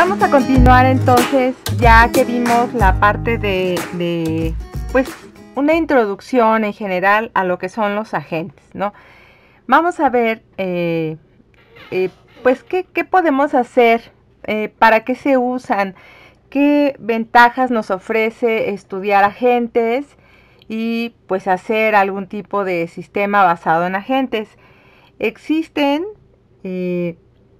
Vamos a continuar entonces, ya que vimos la parte de, pues, una introducción en general a lo que son los agentes, ¿no? Vamos a ver, eh, eh, pues, ¿qué, podemos hacer, eh, para qué se usan, qué ventajas nos ofrece estudiar agentes y, pues, hacer algún tipo de sistema basado en agentes. Existen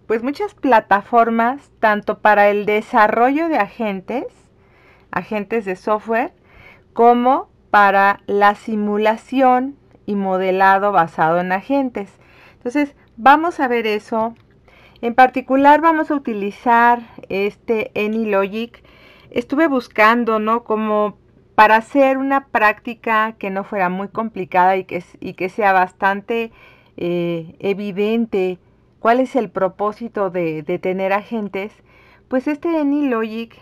pues muchas plataformas, tanto para el desarrollo de agentes, agentes de software, como para la simulación y modelado basado en agentes. Entonces, vamos a ver eso. En particular, vamos a utilizar este AnyLogic. Estuve buscando, ¿no? Como para hacer una práctica que no fuera muy complicada y que, sea bastante eh, evidente ¿Cuál es el propósito de, tener agentes? Pues este AnyLogic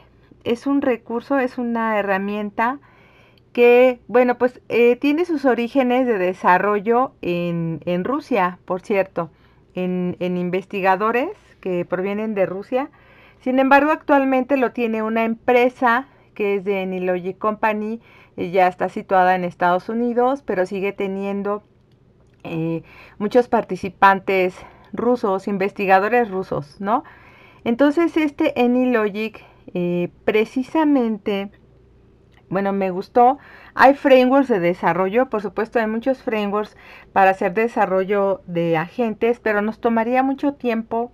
es un recurso, es una herramienta que, bueno, pues eh, tiene sus orígenes de desarrollo en, Rusia, por cierto, en, investigadores que provienen de Rusia. Sin embargo, actualmente lo tiene una empresa que es de AnyLogic Company, ya está situada en Estados Unidos, pero sigue teniendo eh, muchos participantes rusos, investigadores rusos, ¿no? Entonces este AnyLogic eh, precisamente, bueno, me gustó. Hay frameworks de desarrollo, por supuesto hay muchos frameworks para hacer desarrollo de agentes, pero nos tomaría mucho tiempo,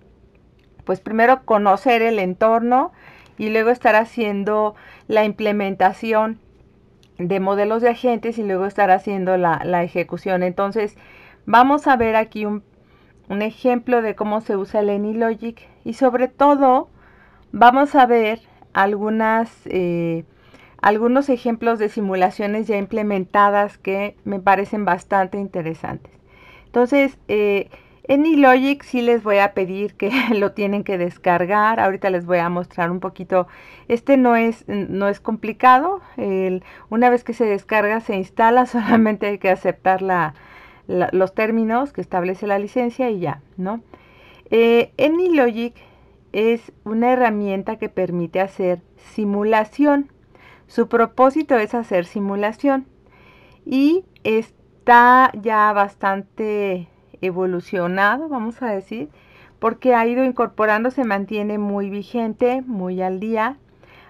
pues primero conocer el entorno y luego estar haciendo la implementación de modelos de agentes y luego estar haciendo la, la ejecución. Entonces, vamos a ver aquí un un ejemplo de cómo se usa el AnyLogic y sobre todo vamos a ver algunas, eh, algunos ejemplos de simulaciones ya implementadas que me parecen bastante interesantes. Entonces, eh, AnyLogic sí les voy a pedir que lo tienen que descargar. Ahorita les voy a mostrar un poquito. Este no es, no es complicado. una vez que se descarga, se instala. Solamente hay que aceptar la, los términos que establece la licencia y ya, ¿no? Eh, AnyLogic es una herramienta que permite hacer simulación. Su propósito es hacer simulación y está ya bastante evolucionado, vamos a decir, porque ha ido incorporando, se mantiene muy vigente, muy al día,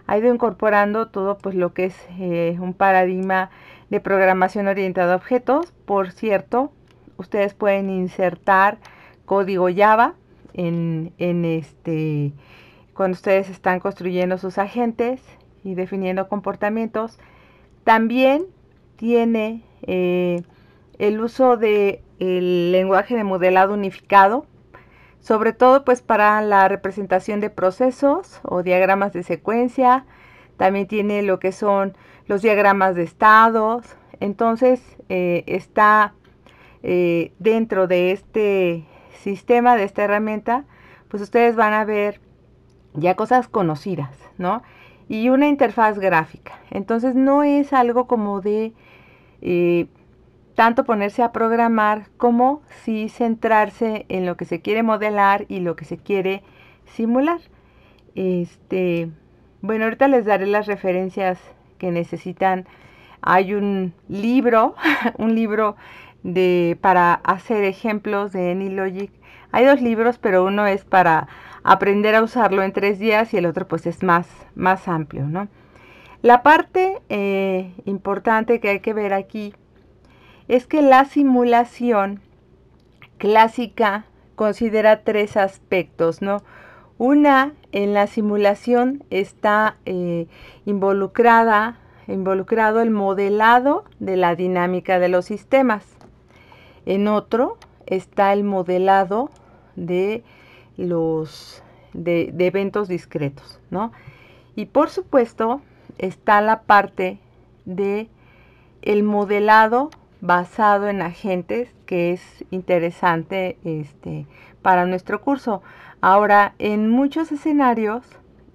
ha ido incorporando todo pues lo que es eh, un paradigma de programación orientada a objetos. Por cierto, ustedes pueden insertar código Java en, este cuando ustedes están construyendo sus agentes y definiendo comportamientos. También tiene eh, el uso de el lenguaje de modelado unificado, sobre todo pues para la representación de procesos o diagramas de secuencia. También tiene lo que son los diagramas de estados. Entonces eh, está eh, dentro de este sistema, de esta herramienta, pues ustedes van a ver ya cosas conocidas, ¿no? Y una interfaz gráfica. Entonces no es algo como de eh, tanto ponerse a programar como si centrarse en lo que se quiere modelar y lo que se quiere simular. Este, bueno, ahorita les daré las referencias que necesitan. Hay un libro, un libro de, para hacer ejemplos de AnyLogic. Hay dos libros, pero uno es para aprender a usarlo en tres días y el otro pues es más, más amplio, ¿no? La parte eh, importante que hay que ver aquí es que la simulación clásica considera tres aspectos, ¿no? Una, en la simulación está eh, involucrada, involucrado el modelado de la dinámica de los sistemas. En otro está el modelado de los de, eventos discretos, ¿no? Y por supuesto está la parte de el modelado basado en agentes que es interesante este, para nuestro curso. Ahora, en muchos escenarios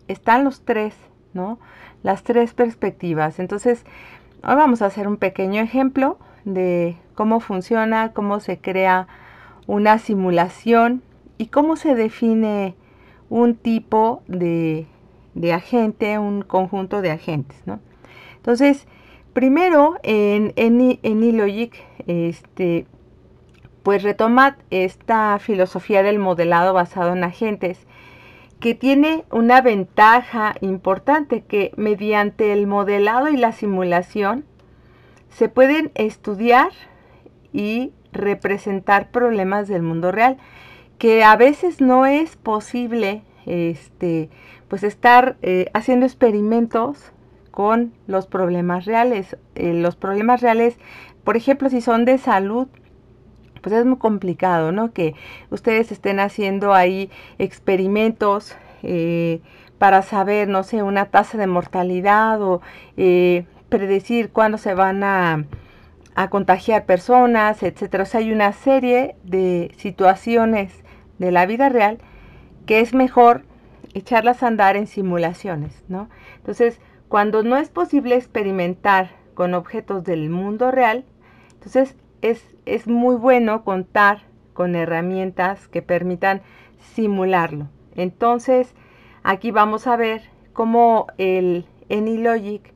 están los tres, ¿no? Las tres perspectivas. Entonces, hoy vamos a hacer un pequeño ejemplo de cómo funciona, cómo se crea una simulación y cómo se define un tipo de, agente, un conjunto de agentes, ¿no? Entonces, primero en, en, en este, pues retoma esta filosofía del modelado basado en agentes, que tiene una ventaja importante, que mediante el modelado y la simulación se pueden estudiar y representar problemas del mundo real que a veces no es posible este, pues estar eh, haciendo experimentos con los problemas reales. Eh, los problemas reales, por ejemplo, si son de salud, pues es muy complicado, ¿no? Que ustedes estén haciendo ahí experimentos eh, para saber, no sé, una tasa de mortalidad o predecir cuándo se van a, a contagiar personas, etcétera. O sea, hay una serie de situaciones de la vida real que es mejor echarlas a andar en simulaciones, ¿no? Entonces, cuando no es posible experimentar con objetos del mundo real, entonces es, es muy bueno contar con herramientas que permitan simularlo. Entonces, aquí vamos a ver cómo el AnyLogic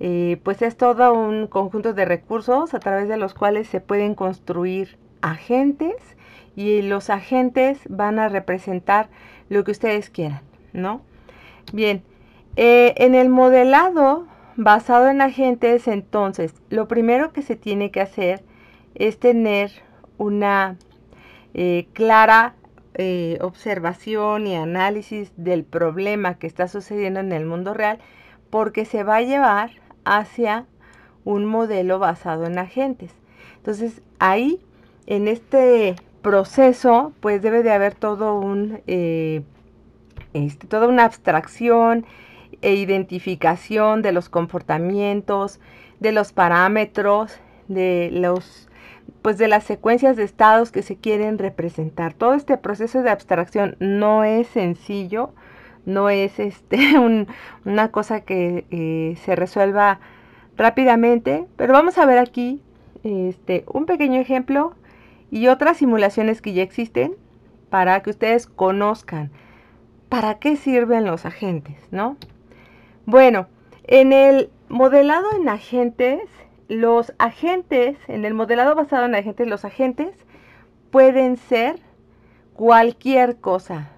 eh, pues es todo un conjunto de recursos a través de los cuales se pueden construir agentes y los agentes van a representar lo que ustedes quieran, ¿no? Bien, eh, en el modelado basado en agentes, entonces, lo primero que se tiene que hacer es tener una eh, clara eh, observación y análisis del problema que está sucediendo en el mundo real, porque se va a llevar hacia un modelo basado en agentes. Entonces, ahí, en este proceso, pues debe de haber todo un, eh, este, toda una abstracción e identificación de los comportamientos, de los parámetros, de los pues de las secuencias de estados que se quieren representar. Todo este proceso de abstracción no es sencillo, no es este, una cosa que eh, se resuelva rápidamente, pero vamos a ver aquí este, un pequeño ejemplo y otras simulaciones que ya existen para que ustedes conozcan para qué sirven los agentes, ¿no? Bueno, en el modelado en agentes, los agentes, en el modelado basado en agentes, los agentes pueden ser cualquier cosa.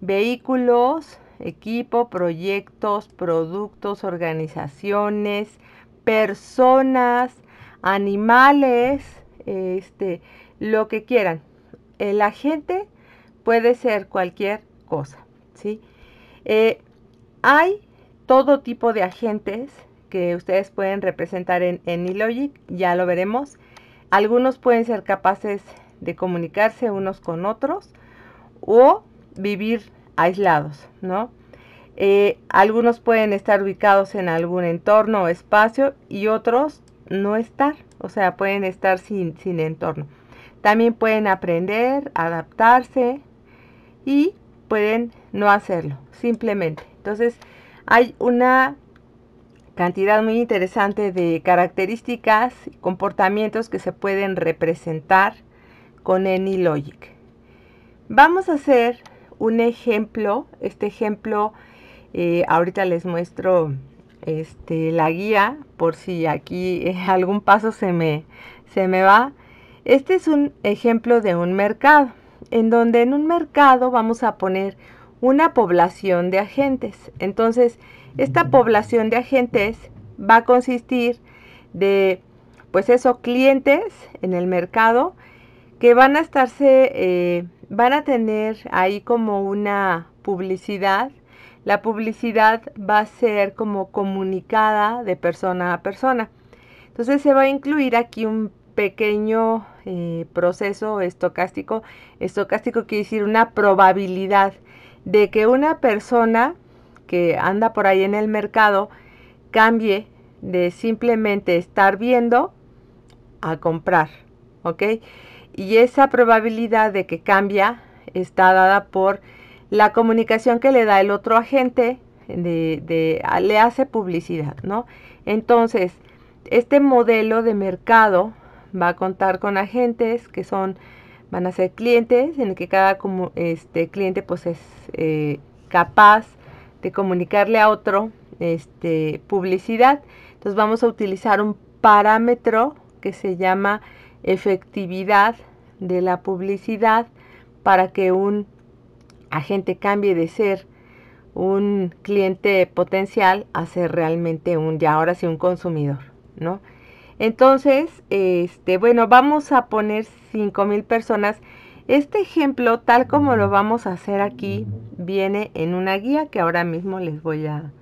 Vehículos, equipo, proyectos, productos, organizaciones, personas, animales, este, lo que quieran. El agente puede ser cualquier cosa, ¿sí? Eh, hay todo tipo de agentes que ustedes pueden representar en, en eLogic, ya lo veremos. Algunos pueden ser capaces de comunicarse unos con otros o vivir aislados, ¿no? Eh, algunos pueden estar ubicados en algún entorno o espacio y otros no estar, o sea, pueden estar sin, sin entorno. También pueden aprender, adaptarse y pueden no hacerlo, simplemente. Entonces, hay una cantidad muy interesante de características y comportamientos que se pueden representar con AnyLogic. Vamos a hacer un ejemplo. Este ejemplo, eh, ahorita les muestro este, la guía por si aquí eh, algún paso se me, se me va. Este es un ejemplo de un mercado, en donde en un mercado vamos a poner una población de agentes. Entonces, esta población de agentes va a consistir de, pues eso, clientes en el mercado que van a estarse, eh, van a tener ahí como una publicidad. La publicidad va a ser como comunicada de persona a persona. Entonces se va a incluir aquí un pequeño eh, proceso estocástico. Estocástico quiere decir una probabilidad de que una persona que anda por ahí en el mercado cambie de simplemente estar viendo a comprar, ¿ok? Y esa probabilidad de que cambia está dada por la comunicación que le da el otro agente, de, le hace publicidad, ¿no? Entonces, este modelo de mercado va a contar con agentes que son van a ser clientes en el que cada este, cliente pues es eh, capaz de comunicarle a otro este, publicidad. Entonces vamos a utilizar un parámetro que se llama efectividad de la publicidad para que un agente cambie de ser un cliente potencial a ser realmente un, ya ahora sí, un consumidor, ¿no? Entonces, este, bueno, vamos a poner 5000 personas. Este ejemplo, tal como lo vamos a hacer aquí, viene en una guía que ahora mismo les voy a,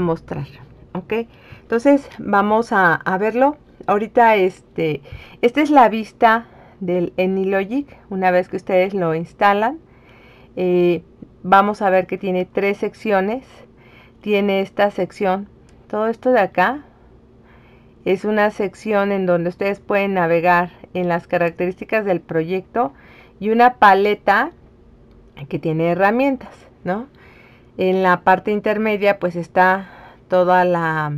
mostrar, ¿ok? Entonces, vamos a, verlo. Ahorita, este, esta es la vista del AnyLogic, una vez que ustedes lo instalan. Eh, vamos a ver que tiene tres secciones. Tiene esta sección, todo esto de acá es una sección en donde ustedes pueden navegar en las características del proyecto y una paleta que tiene herramientas, ¿no? En la parte intermedia pues está toda la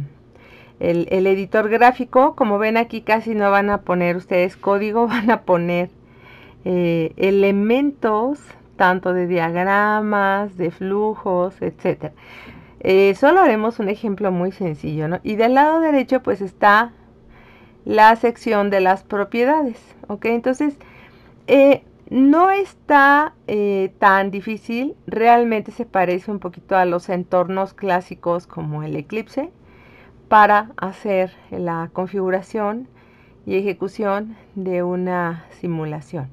el, editor gráfico, como ven aquí casi no van a poner ustedes código, van a poner eh, elementos tanto de diagramas, de flujos, etcétera. Eh, solo haremos un ejemplo muy sencillo, ¿no? Y del lado derecho pues está la sección de las propiedades, ¿ok? Entonces, eh, no está eh, tan difícil, realmente se parece un poquito a los entornos clásicos como el Eclipse para hacer la configuración y ejecución de una simulación.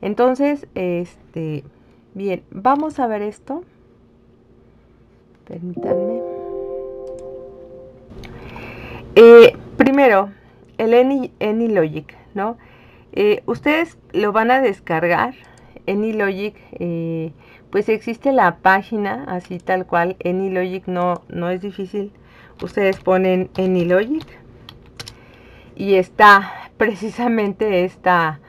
Entonces, este, Bien, vamos a ver esto. Permítanme. Eh, primero, el AnyLogic, ¿no? Eh, ustedes lo van a descargar. AnyLogic, eh, pues existe la página, así tal cual. AnyLogic no, no es difícil. Ustedes ponen AnyLogic y está precisamente esta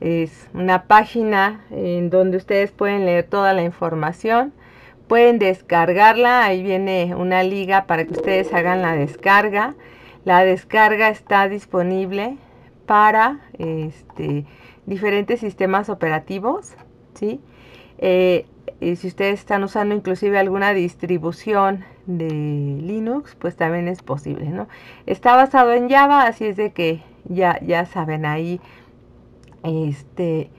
es una página en donde ustedes pueden leer toda la información. Pueden descargarla, ahí viene una liga para que ustedes hagan la descarga. La descarga está disponible para este, diferentes sistemas operativos. ¿sí? Eh, si ustedes están usando inclusive alguna distribución de Linux, pues también es posible. ¿no? Está basado en Java, así es de que ya, ya saben ahí este,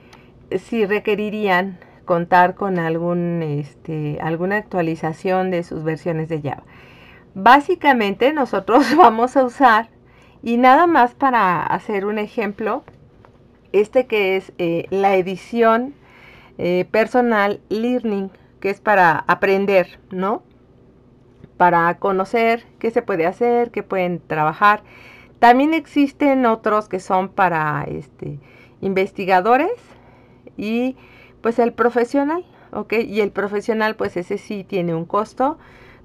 si requerirían contar con algún, este, alguna actualización de sus versiones de Java. Básicamente nosotros vamos a usar, y nada más para hacer un ejemplo, este que es eh, la edición eh, personal learning, que es para aprender, ¿no? Para conocer qué se puede hacer, qué pueden trabajar. También existen otros que son para este, investigadores y pues el profesional, ¿ok? Y el profesional pues ese sí tiene un costo.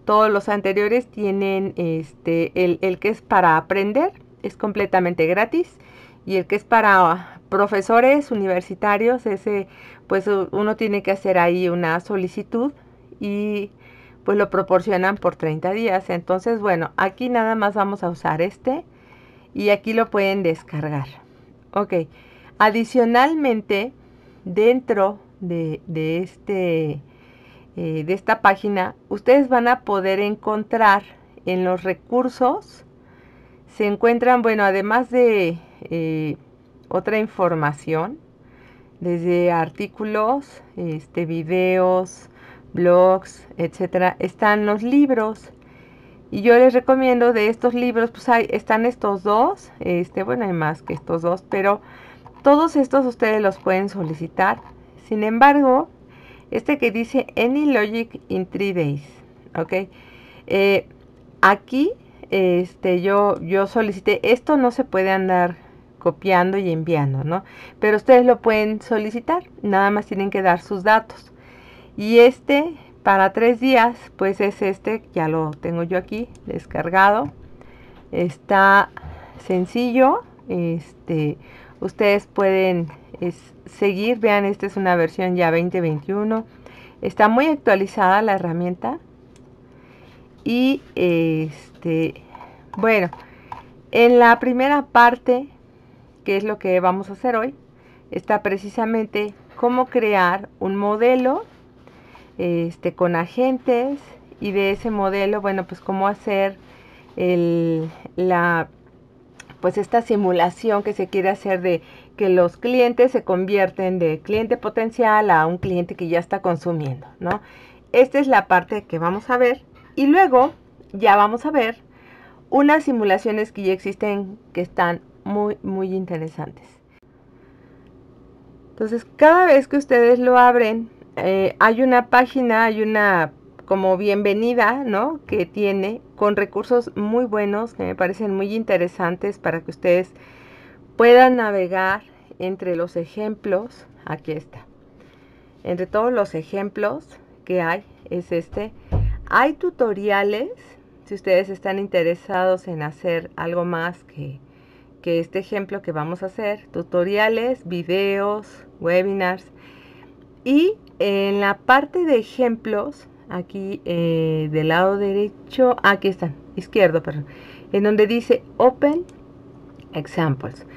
Todos los anteriores tienen este, el, el que es para aprender, es completamente gratis. Y el que es para profesores universitarios, ese pues uno tiene que hacer ahí una solicitud y pues lo proporcionan por 30 días. Entonces, bueno, aquí nada más vamos a usar este y aquí lo pueden descargar. Ok. Adicionalmente, dentro de, este, eh, de esta página, ustedes van a poder encontrar en los recursos, se encuentran, bueno, además de eh, otra información, desde artículos, este, videos, blogs, etcétera, están los libros. Y yo les recomiendo de estos libros, pues hay, están estos dos, este, bueno, hay más que estos dos, pero todos estos ustedes los pueden solicitar. Sin embargo, este que dice Any Logic in 3 days, ¿ok? Eh, aquí este, yo, yo solicité, esto no se puede andar copiando y enviando, ¿no? Pero ustedes lo pueden solicitar, nada más tienen que dar sus datos. Y este, para tres días, pues es este, ya lo tengo yo aquí descargado. Está sencillo, este, Ustedes pueden seguir, vean, esta es una versión ya 2021. Está muy actualizada la herramienta. Y este, bueno, en la primera parte, que es lo que vamos a hacer hoy, está precisamente cómo crear un modelo este, con agentes y de ese modelo, bueno, pues cómo hacer el, la, pues esta simulación que se quiere hacer de que los clientes se convierten de cliente potencial a un cliente que ya está consumiendo, ¿no? Esta es la parte que vamos a ver y luego ya vamos a ver unas simulaciones que ya existen que están muy, muy interesantes. Entonces, cada vez que ustedes lo abren, eh, hay una página, hay una como bienvenida, ¿no? Que tiene con recursos muy buenos que me parecen muy interesantes para que ustedes puedan navegar entre los ejemplos. Aquí está. Entre todos los ejemplos que hay, es este. Hay tutoriales, si ustedes están interesados en hacer algo más que, que este ejemplo que vamos a hacer, tutoriales, videos, webinars. Y en la parte de ejemplos aquí eh, del lado derecho, aquí están, izquierdo, perdón, en donde dice Open Examples.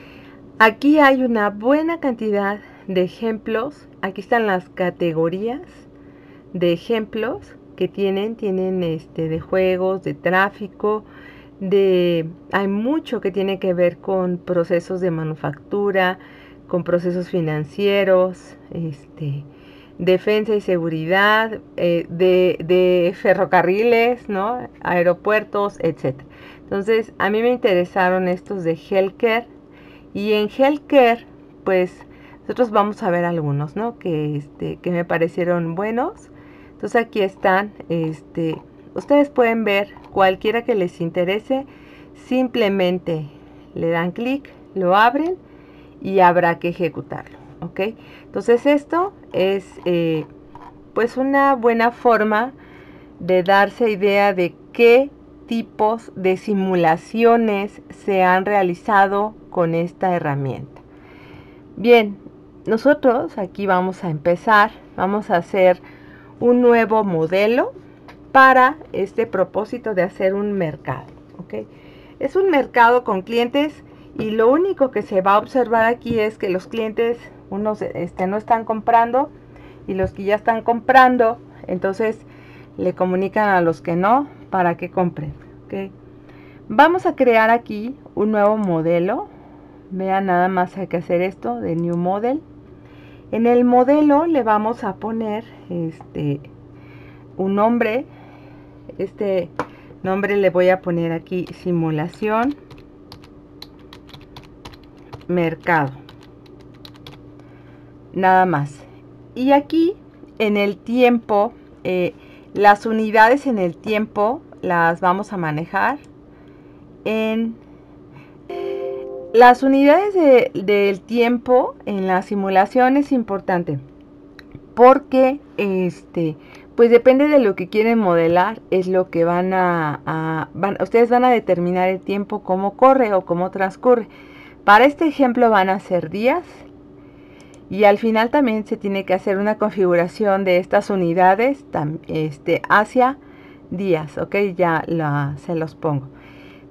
Aquí hay una buena cantidad de ejemplos. Aquí están las categorías de ejemplos tienen. Tienen este de juegos, de tráfico, de hay mucho que tiene que ver con procesos de manufactura, con procesos financieros, este, defensa y seguridad, eh, de, ferrocarriles, ¿no? aeropuertos, etc. Entonces, a mí me interesaron estos de healthcare y en healthcare, pues nosotros vamos a ver algunos, ¿no? Que, este, que me parecieron buenos. Entonces aquí están, este, ustedes pueden ver cualquiera que les interese, simplemente le dan clic, lo abren y habrá que ejecutarlo. ¿ok? Entonces esto es eh, pues una buena forma de darse idea de qué tipos de simulaciones se han realizado con esta herramienta. Bien, nosotros aquí vamos a empezar, vamos a hacer un nuevo modelo para este propósito de hacer un mercado. Es un mercado con clientes y lo único que se va a observar aquí es que los clientes unos este, no están comprando y los que ya están comprando, entonces le comunican a los que no para que compren. Vamos a crear aquí un nuevo modelo. Vean, nada más hay que hacer esto de New Model. En el modelo le vamos a poner este un nombre. Este nombre le voy a poner aquí simulación mercado nada más. Y aquí en el tiempo, eh, las unidades en el tiempo las vamos a manejar en las unidades del tiempo en la simulación es importante porque este pues depende de lo que quieren modelar es lo que van a, ustedes van a determinar el tiempo cómo corre o cómo transcurre para este ejemplo van a ser días y al final también se tiene que hacer una configuración de estas unidades este, hacia días, ok, ya se los pongo.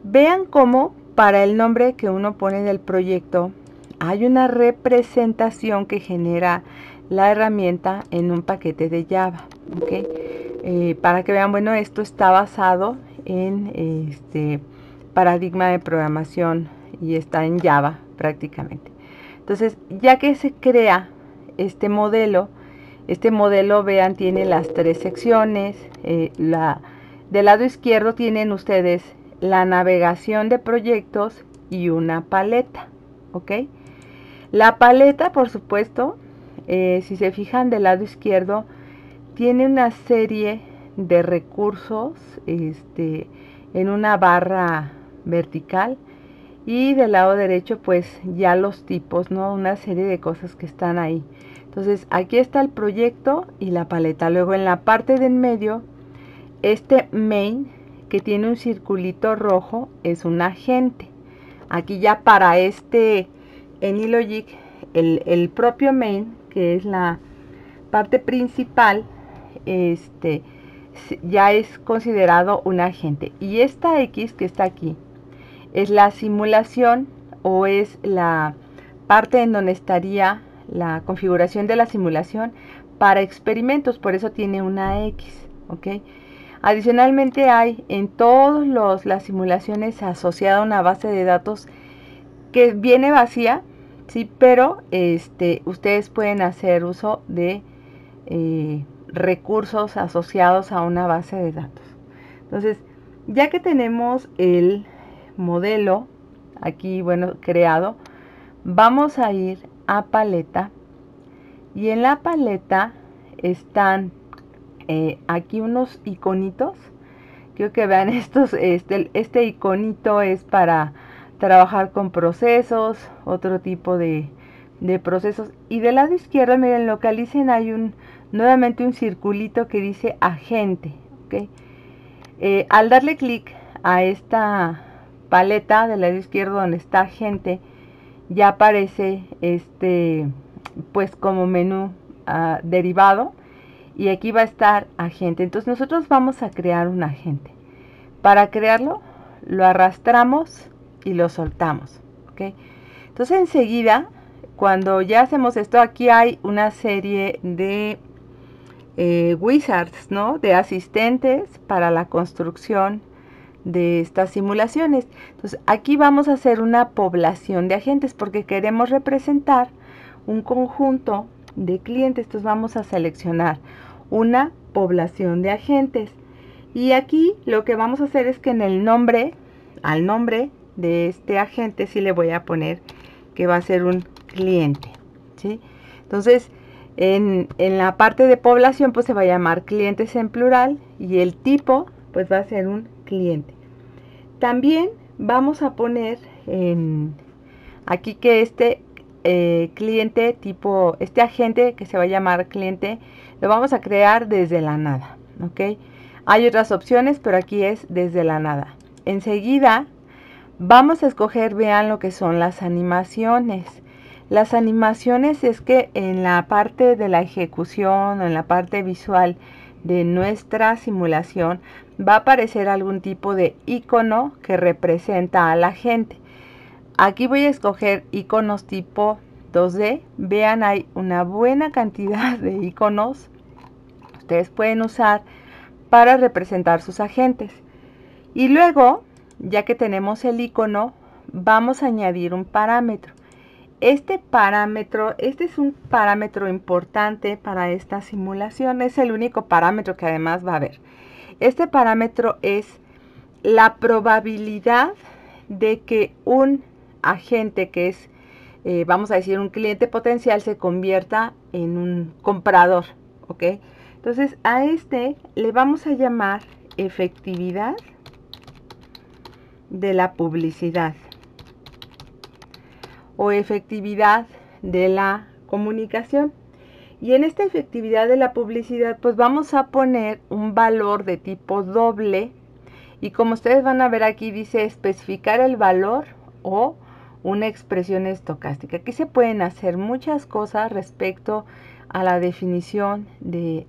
Vean cómo para el nombre que uno pone del proyecto hay una representación que genera la herramienta en un paquete de Java, ok. Eh, para que vean, bueno, esto está basado en este paradigma de programación y está en Java prácticamente. Entonces, ya que se crea este modelo, este modelo, vean, tiene las tres secciones. Eh, la, del lado izquierdo tienen ustedes la navegación de proyectos y una paleta, ¿ok? La paleta, por supuesto, eh, si se fijan del lado izquierdo, tiene una serie de recursos este, en una barra vertical y del lado derecho pues ya los tipos, ¿no? Una serie de cosas que están ahí. Entonces aquí está el proyecto y la paleta. Luego en la parte de en medio, este main que tiene un circulito rojo es un agente. Aquí ya para este AnyLogic, el, el propio main, que es la parte principal, este, ya es considerado un agente. Y esta X que está aquí, es la simulación o es la parte en donde estaría la configuración de la simulación para experimentos, por eso tiene una X, ¿ok? Adicionalmente hay en todas las simulaciones asociada a una base de datos que viene vacía, sí, pero este, ustedes pueden hacer uso de eh, recursos asociados a una base de datos. Entonces, ya que tenemos el modelo aquí, bueno, creado, vamos a ir a paleta y en la paleta están eh, aquí unos iconitos. Quiero que vean estos, este, este iconito es para trabajar con procesos, otro tipo de, procesos. Y del lado izquierdo, miren, localicen, hay un, nuevamente un circulito que dice agente. Eh, al darle clic a esta paleta del lado izquierdo donde está agente, ya aparece este, pues como menú ah, derivado y aquí va a estar agente. Entonces nosotros vamos a crear un agente. Para crearlo, lo arrastramos y lo soltamos. Entonces enseguida, cuando ya hacemos esto, aquí hay una serie de eh, wizards, ¿no? De asistentes para la construcción de estas simulaciones. Entonces aquí vamos a hacer una población de agentes porque queremos representar un conjunto de clientes. Entonces vamos a seleccionar una población de agentes. Y aquí lo que vamos a hacer es que en el nombre, al nombre de este agente, sí le voy a poner que va a ser un cliente. ¿sí? Entonces, en, en, la parte de población, pues se va a llamar clientes en plural y el tipo, pues va a ser un cliente. También vamos a poner en, aquí que este eh, cliente tipo, este agente que se va a llamar cliente, lo vamos a crear desde la nada, ¿ok? Hay otras opciones, pero aquí es desde la nada. Enseguida vamos a escoger, vean lo que son las animaciones. Las animaciones es que en la parte de la ejecución o en la parte visual de nuestra simulación va a aparecer algún tipo de icono que representa a la gente. Aquí voy a escoger iconos tipo 2D. Vean, hay una buena cantidad de iconos ustedes pueden usar para representar sus agentes. Y luego, ya que tenemos el icono, vamos a añadir un parámetro. Este parámetro, este es un parámetro importante para esta simulación, es el único parámetro que además va a haber. Este parámetro es la probabilidad de que un agente que es, eh, vamos a decir, un cliente potencial se convierta en un comprador, ¿ok? Entonces a este le vamos a llamar efectividad de la publicidad o efectividad de la comunicación. Y en esta efectividad de la publicidad, pues vamos a poner un valor de tipo doble. Y como ustedes van a ver aquí, dice especificar el valor o una expresión estocástica. Aquí se pueden hacer muchas cosas respecto a la definición de,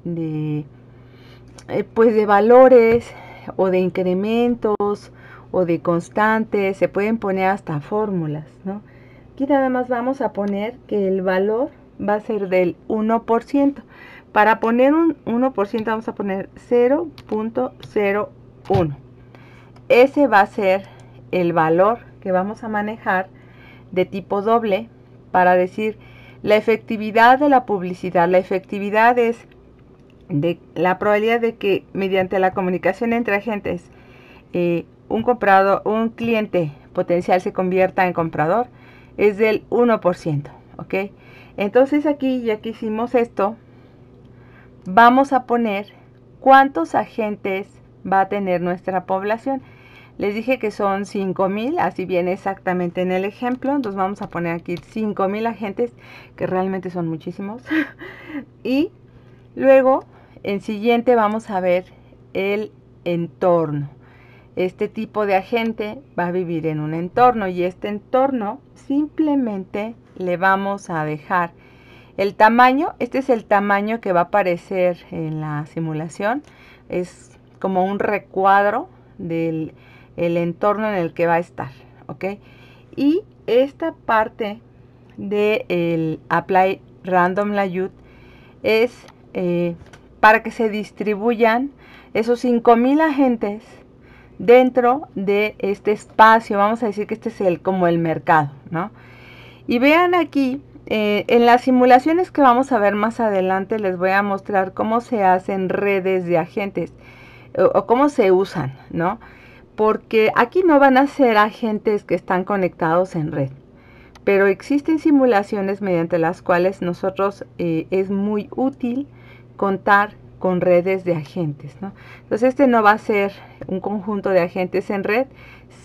eh, pues de valores o de incrementos o de constantes. Se pueden poner hasta fórmulas, ¿no? Aquí nada más vamos a poner que el valor va a ser del 1%. Para poner un 1% vamos a poner 0.01. Ese va a ser el valor que vamos a manejar de tipo doble para decir la efectividad de la publicidad. La efectividad es de la probabilidad de que mediante la comunicación entre agentes eh, un comprado, un cliente potencial se convierta en comprador es del 1%, ¿ok? Entonces aquí ya que hicimos esto, vamos a poner cuántos agentes va a tener nuestra población. Les dije que son 5000, así viene exactamente en el ejemplo. Entonces vamos a poner aquí 5000 agentes, que realmente son muchísimos. y luego, en siguiente, vamos a ver el entorno. Este tipo de agente va a vivir en un entorno y este entorno simplemente le vamos a dejar el tamaño. Este es el tamaño que va a aparecer en la simulación. Es como un recuadro del el entorno en el que va a estar, ¿ok? Y esta parte del el Apply Random Layut es eh, para que se distribuyan esos 5000 agentes dentro de este espacio. Vamos a decir que este es el como el mercado, ¿no? Y vean aquí, eh, en las simulaciones que vamos a ver más adelante, les voy a mostrar cómo se hacen redes de agentes o, cómo se usan, ¿no? Porque aquí no van a ser agentes que están conectados en red pero existen simulaciones mediante las cuales nosotros eh, es muy útil contar con redes de agentes. Entonces este no va a ser un conjunto de agentes en red,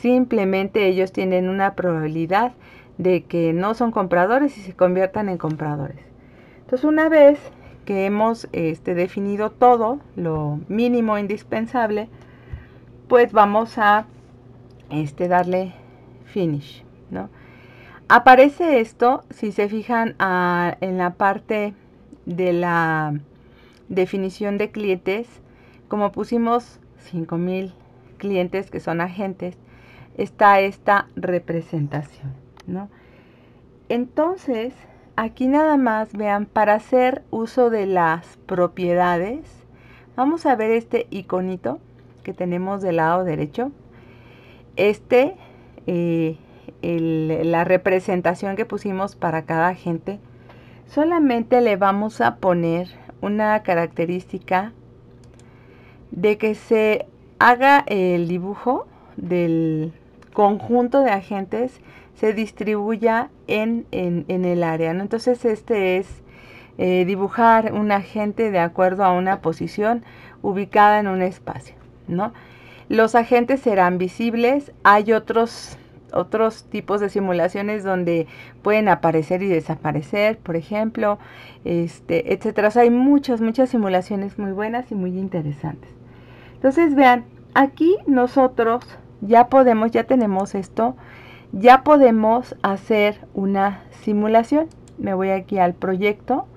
simplemente ellos tienen una probabilidad de que no son compradores y se conviertan en compradores. Entonces una vez que hemos este, definido todo, lo mínimo indispensable, pues vamos a este, darle finish. ¿no? Aparece esto, si se fijan ah, en la parte de la definición de clientes, como pusimos 5000 clientes que son agentes, está esta representación, ¿no? Entonces, aquí nada más vean, para hacer uso de las propiedades, vamos a ver este iconito que tenemos del lado derecho. Este, eh, la representación que pusimos para cada agente, solamente le vamos a poner una característica de que se haga el dibujo del conjunto de agentes se distribuya en, el área. Entonces este es eh, dibujar un agente de acuerdo a una posición ubicada en un espacio. ¿No? Los agentes serán visibles. Hay otros otros tipos de simulaciones donde pueden aparecer y desaparecer, por ejemplo, este, etcétera. hay muchas, muchas simulaciones muy buenas y muy interesantes. Entonces, vean, aquí nosotros ya podemos, ya tenemos esto, ya podemos hacer una simulación. Me voy aquí al proyecto,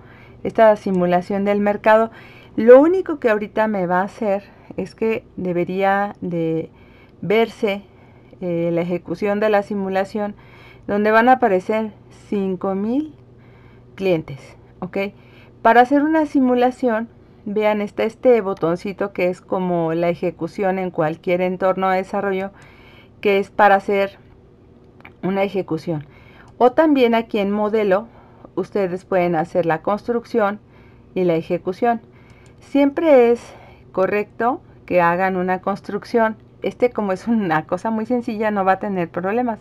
esta simulación del mercado. Lo único que ahorita me va a hacer es que debería de verse eh, la ejecución de la simulación, donde van a aparecer 5000 clientes. ¿ok? Para hacer una simulación, vean, está este botoncito que es como la ejecución en cualquier entorno de desarrollo, que es para hacer una ejecución. O también aquí en modelo, ustedes pueden hacer la construcción y la ejecución. Siempre es correcto que hagan una construcción este como es una cosa muy sencilla no va a tener problemas.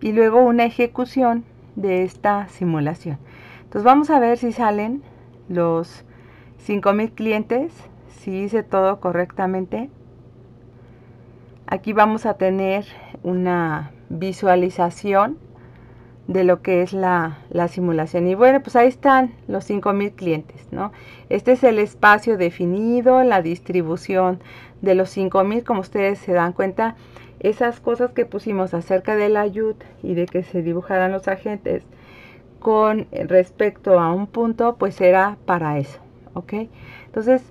Y luego una ejecución de esta simulación. Entonces vamos a ver si salen los 5000 clientes, si hice todo correctamente. Aquí vamos a tener una visualización de lo que es la, la, simulación. Y bueno, pues ahí están los 5000 clientes, ¿no? Este es el espacio definido, la distribución de los 5000, como ustedes se dan cuenta, esas cosas que pusimos acerca de la ayud y de que se dibujaran los agentes con respecto a un punto, pues era para eso, ¿ok? Entonces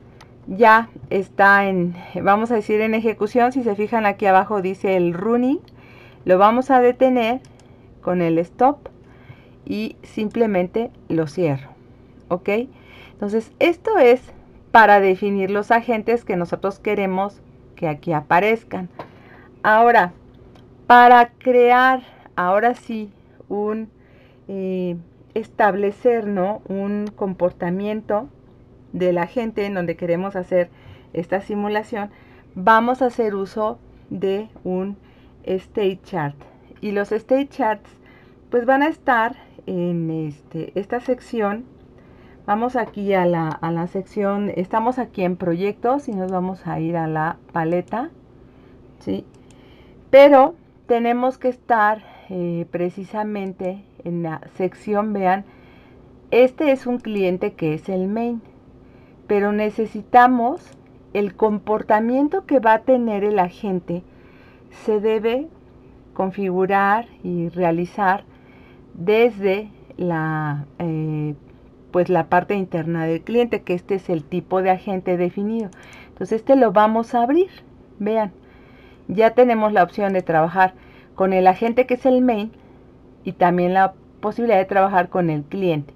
ya está en, vamos a decir en ejecución, si se fijan aquí abajo dice el running, lo vamos a detener con el stop y simplemente lo cierro, ¿ok? Entonces esto es para definir los agentes que nosotros queremos que aquí aparezcan. Ahora, para crear, ahora sí, un eh, establecer. Un comportamiento de la gente en donde queremos hacer esta simulación, vamos a hacer uso de un state chart. Y los state charts, pues van a estar en este, esta sección Vamos aquí a la, sección, estamos aquí en proyectos y nos vamos a ir a la paleta, ¿sí? Pero tenemos que estar eh, precisamente en la sección, vean, este es un cliente que es el main, pero necesitamos el comportamiento que va a tener el agente, se debe configurar y realizar desde la eh, pues la parte interna del cliente, que este es el tipo de agente definido. Entonces este lo vamos a abrir. Vean, ya tenemos la opción de trabajar con el agente que es el main y también la posibilidad de trabajar con el cliente.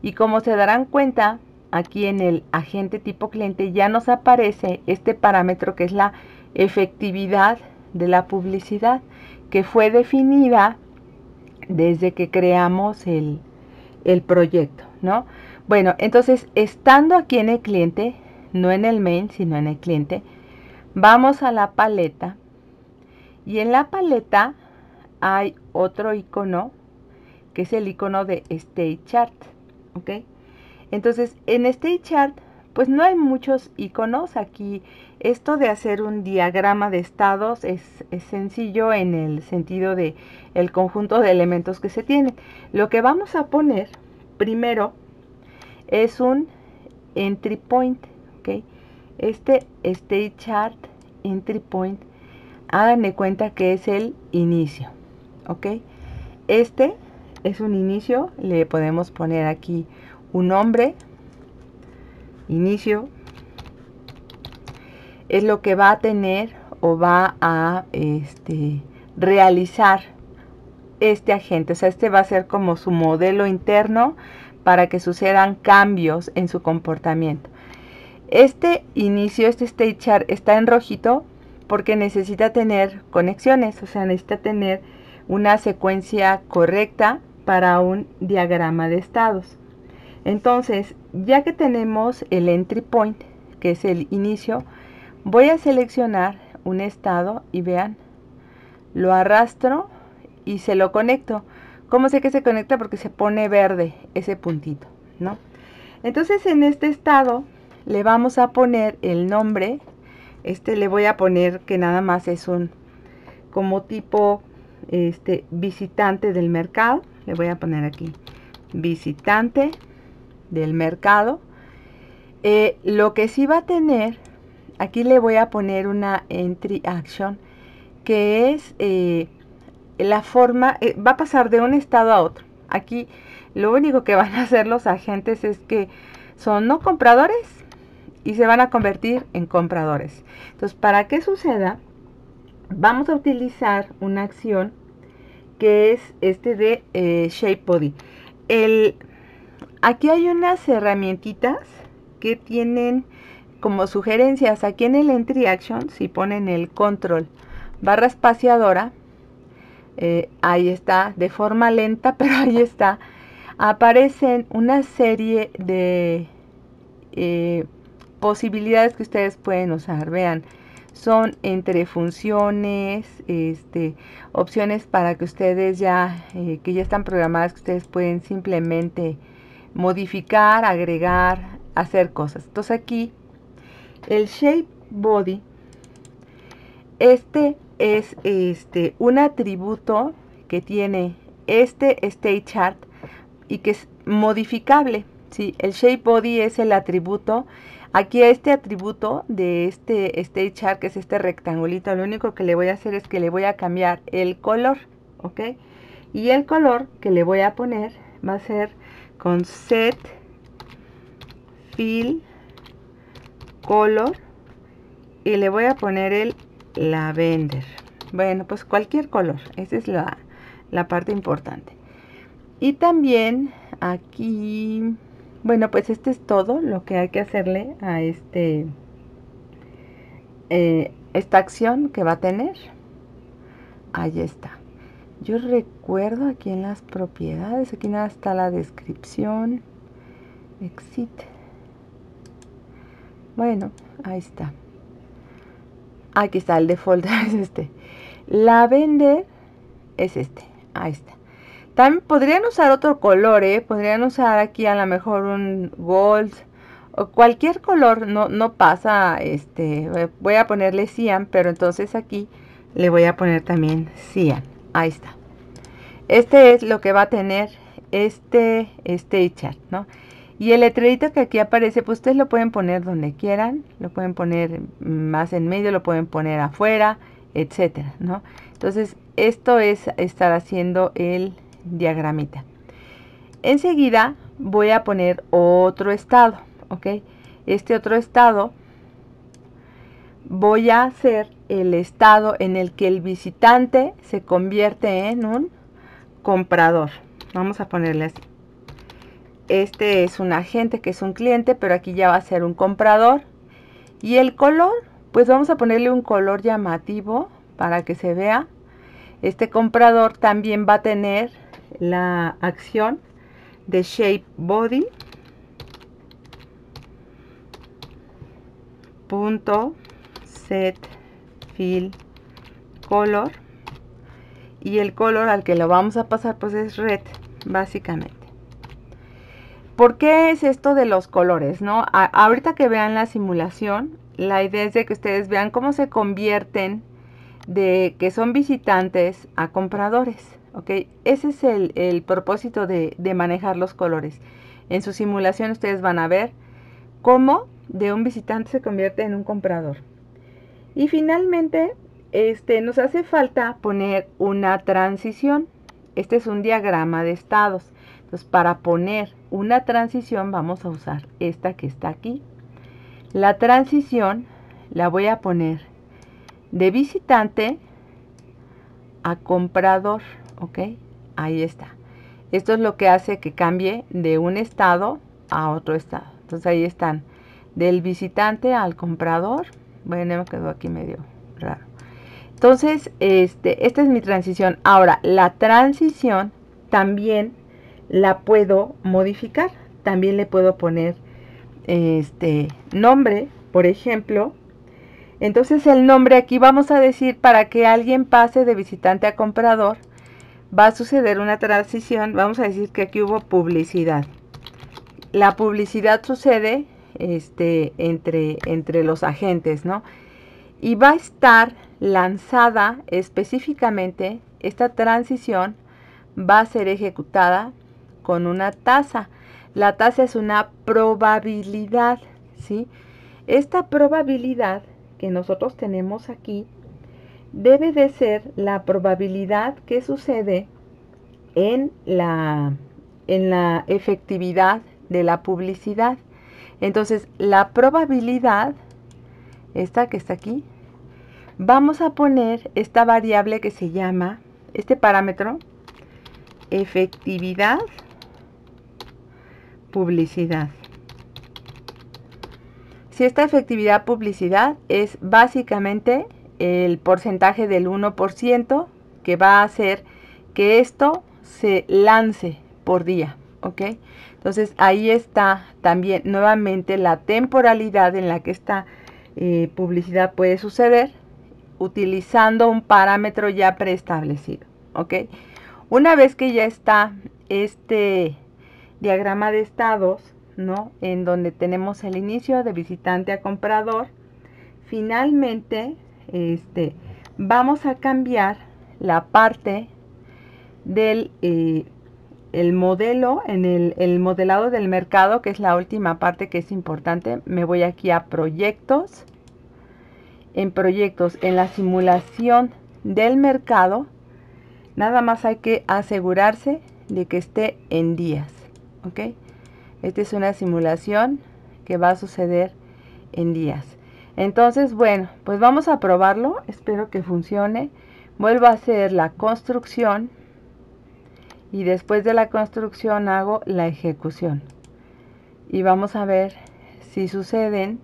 Y como se darán cuenta, aquí en el agente tipo cliente ya nos aparece este parámetro que es la efectividad de la publicidad, que fue definida desde que creamos el, el proyecto, ¿no? Bueno, entonces, estando aquí en el cliente, no en el main, sino en el cliente, vamos a la paleta y en la paleta hay otro icono que es el icono de State Chart, ¿ok? Entonces, en State Chart, pues no hay muchos iconos aquí. Esto de hacer un diagrama de estados es, es, sencillo en el sentido de el conjunto de elementos que se tienen. Lo que vamos a poner primero es un entry point, ¿ok? Este State Chart entry point, hagan de cuenta que es el inicio, ¿ok? Este es un inicio, le podemos poner aquí un nombre, inicio, es lo que va a tener o va a este, realizar este agente. O sea, este va a ser como su modelo interno para que sucedan cambios en su comportamiento. Este inicio, este state chart está en rojito porque necesita tener conexiones, o sea, necesita tener una secuencia correcta para un diagrama de estados. Entonces, ya que tenemos el entry point, que es el inicio, voy a seleccionar un estado y vean, lo arrastro y se lo conecto. ¿Cómo sé que se conecta? Porque se pone verde ese puntito, ¿no? Entonces en este estado le vamos a poner el nombre. Este le voy a poner que nada más es un como tipo este visitante del mercado. Le voy a poner aquí visitante del mercado. Eh, lo que sí va a tener, aquí le voy a poner una entry action que es eh, la forma, eh, va a pasar de un estado a otro. Aquí lo único que van a hacer los agentes es que son no compradores y se van a convertir en compradores. Entonces, para que suceda, vamos a utilizar una acción que es este de eh, Shape Body. Aquí hay unas herramientitas que tienen como sugerencias. Aquí en el Entry Action, si ponen el control barra espaciadora, eh, ahí está, de forma lenta, pero ahí está, aparecen una serie de eh, posibilidades que ustedes pueden usar. Vean, son entre funciones, este, opciones para que ustedes ya, eh, que ya están programadas, que ustedes pueden simplemente modificar, agregar, hacer cosas. Entonces aquí, el Shape Body, este es este, un atributo que tiene este state chart y que es modificable. ¿sí? El shape body es el atributo. Aquí este atributo de este state chart, que es este rectangulito, lo único que le voy a hacer es que le voy a cambiar el color. ¿ok? Y el color que le voy a poner va a ser con set fill color y le voy a poner el lavender. Bueno, pues cualquier color, esa es la, parte importante. Y también aquí, bueno, pues este es todo lo que hay que hacerle a este, eh, esta acción que va a tener. Ahí está. Yo recuerdo aquí en las propiedades, aquí nada está la descripción. Exit. Bueno, ahí está. Aquí está el default, es este. La vender es este. Ahí está. También podrían usar otro color, ¿eh? Podrían usar aquí a lo mejor un gold o cualquier color. No, no pasa, este, voy a ponerle cian, pero entonces aquí le voy a poner también cian. Ahí está. Este es lo que va a tener este, este chart, ¿no? Y el letrerito que aquí aparece, pues ustedes lo pueden poner donde quieran, lo pueden poner más en medio, lo pueden poner afuera, etcétera, ¿no? Entonces, esto es estar haciendo el diagramita. Enseguida voy a poner otro estado, ¿ok? Este otro estado voy a hacer el estado en el que el visitante se convierte en un comprador. Vamos a ponerle así este es un agente que es un cliente, pero aquí ya va a ser un comprador. Y el color, pues vamos a ponerle un color llamativo para que se vea. Este comprador también va a tener la acción de Shape Body. Punto Set Fill Color. Y el color al que lo vamos a pasar pues es red, básicamente. ¿Por qué es esto de los colores? ¿no? ahorita que vean la simulación, la idea es de que ustedes vean cómo se convierten de que son visitantes a compradores. ¿ok? Ese es el, propósito de, manejar los colores. En su simulación ustedes van a ver cómo de un visitante se convierte en un comprador. Y finalmente, este, nos hace falta poner una transición. Este es un diagrama de estados. Entonces, para poner una transición vamos a usar esta que está aquí. La transición la voy a poner de visitante a comprador, ¿ok? Ahí está. Esto es lo que hace que cambie de un estado a otro estado. Entonces ahí están, del visitante al comprador. Bueno, me quedó aquí medio raro. Entonces, este, esta es mi transición. Ahora, la transición también la puedo modificar. También le puedo poner este nombre, por ejemplo. Entonces el nombre aquí vamos a decir para que alguien pase de visitante a comprador va a suceder una transición. Vamos a decir que aquí hubo publicidad. La publicidad sucede este, entre, entre los agentes, ¿no? Y va a estar lanzada específicamente, esta transición va a ser ejecutada con una tasa. La tasa es una probabilidad, ¿sí? Esta probabilidad que nosotros tenemos aquí debe de ser la probabilidad que sucede en la, en la efectividad de la publicidad. Entonces, la probabilidad, esta que está aquí, vamos a poner esta variable que se llama, este parámetro, efectividad publicidad. Si esta efectividad publicidad es básicamente el porcentaje del 1% que va a hacer que esto se lance por día, ¿ok? Entonces ahí está también nuevamente la temporalidad en la que esta eh, publicidad puede suceder utilizando un parámetro ya preestablecido, ¿ok? Una vez que ya está este diagrama de estados, ¿no? En donde tenemos el inicio de visitante a comprador. Finalmente, este, vamos a cambiar la parte del eh, el modelo, en el, el, modelado del mercado, que es la última parte que es importante. Me voy aquí a proyectos. En proyectos, en la simulación del mercado, nada más hay que asegurarse de que esté en días. ¿Ok? Esta es una simulación que va a suceder en días. Entonces, bueno, pues vamos a probarlo. Espero que funcione. Vuelvo a hacer la construcción y después de la construcción hago la ejecución. Y vamos a ver si suceden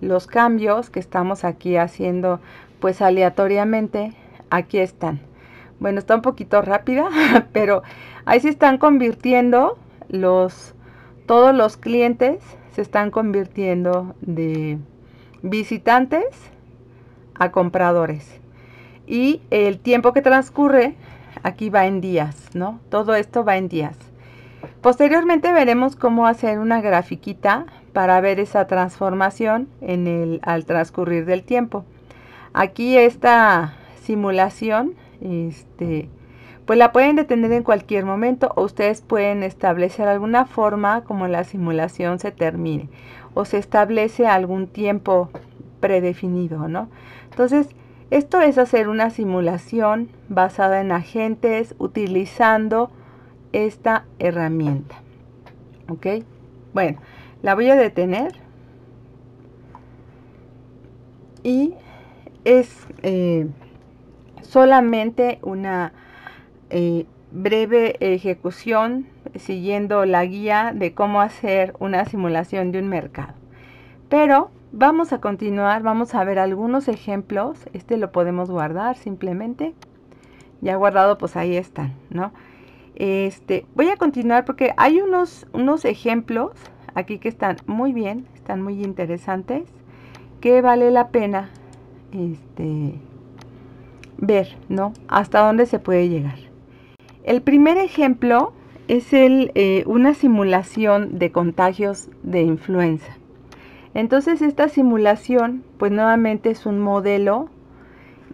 los cambios que estamos aquí haciendo pues aleatoriamente. Aquí están. Bueno, está un poquito rápida, pero ahí se están convirtiendo los, todos los clientes se están convirtiendo de visitantes a compradores. Y el tiempo que transcurre aquí va en días, ¿no? Todo esto va en días. Posteriormente veremos cómo hacer una grafiquita para ver esa transformación en el, al transcurrir del tiempo. Aquí esta simulación, este, pues la pueden detener en cualquier momento o ustedes pueden establecer alguna forma como la simulación se termine o se establece algún tiempo predefinido, ¿no? Entonces, esto es hacer una simulación basada en agentes utilizando esta herramienta. ¿Ok? Bueno, la voy a detener. Y es eh, solamente una eh, breve ejecución siguiendo la guía de cómo hacer una simulación de un mercado. Pero vamos a continuar, vamos a ver algunos ejemplos. Este lo podemos guardar simplemente. Ya guardado, pues ahí están, ¿no? Este, voy a continuar porque hay unos, unos ejemplos aquí que están muy bien, están muy interesantes, que vale la pena este, ver, ¿no? Hasta dónde se puede llegar. El primer ejemplo es eh, una simulación de contagios de influenza. Entonces esta simulación, pues nuevamente es un modelo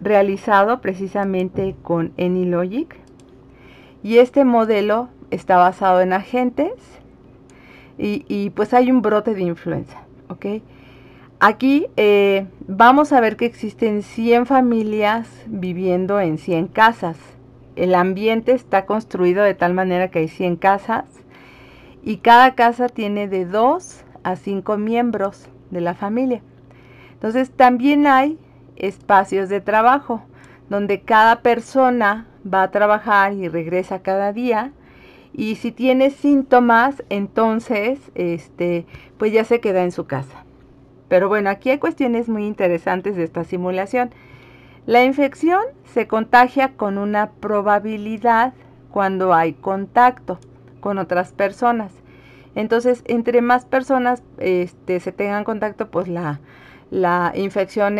realizado precisamente con AnyLogic y este modelo está basado en agentes y, pues hay un brote de influenza, ¿ok? Aquí eh, vamos a ver que existen 100 familias viviendo en 100 casas. El ambiente está construido de tal manera que hay 100 casas y cada casa tiene de 2 a 5 miembros de la familia. Entonces también hay espacios de trabajo donde cada persona va a trabajar y regresa cada día y si tiene síntomas, entonces este pues ya se queda en su casa. Pero bueno, aquí hay cuestiones muy interesantes de esta simulación. La infección se contagia con una probabilidad cuando hay contacto con otras personas. Entonces, entre más personas este, se tengan contacto, pues la, la infección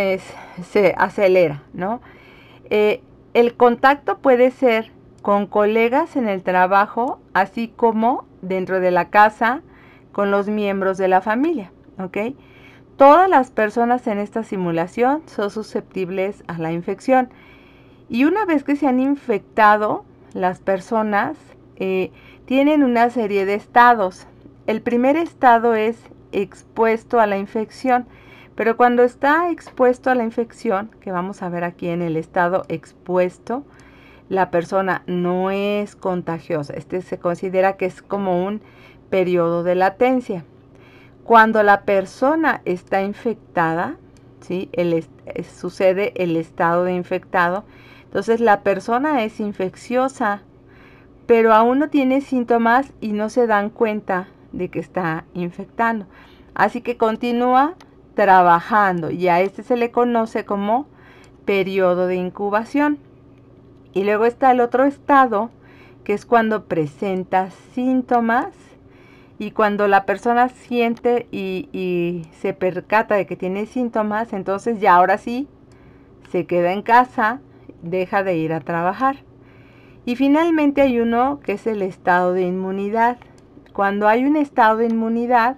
se acelera, ¿no? Eh, el contacto puede ser con colegas en el trabajo, así como dentro de la casa con los miembros de la familia, ¿ok? Todas las personas en esta simulación son susceptibles a la infección. Y una vez que se han infectado, las personas eh, tienen una serie de estados. El primer estado es expuesto a la infección, pero cuando está expuesto a la infección, que vamos a ver aquí en el estado expuesto, la persona no es contagiosa. Este se considera que es como un periodo de latencia. Cuando la persona está infectada, ¿sí? sucede el estado de infectado, entonces la persona es infecciosa, pero aún no tiene síntomas y no se dan cuenta de que está infectando. Así que continúa trabajando y a este se le conoce como periodo de incubación. Y luego está el otro estado, que es cuando presenta síntomas y cuando la persona siente y, se percata de que tiene síntomas, entonces ya ahora sí se queda en casa, deja de ir a trabajar. Y finalmente hay uno que es el estado de inmunidad. Cuando hay un estado de inmunidad,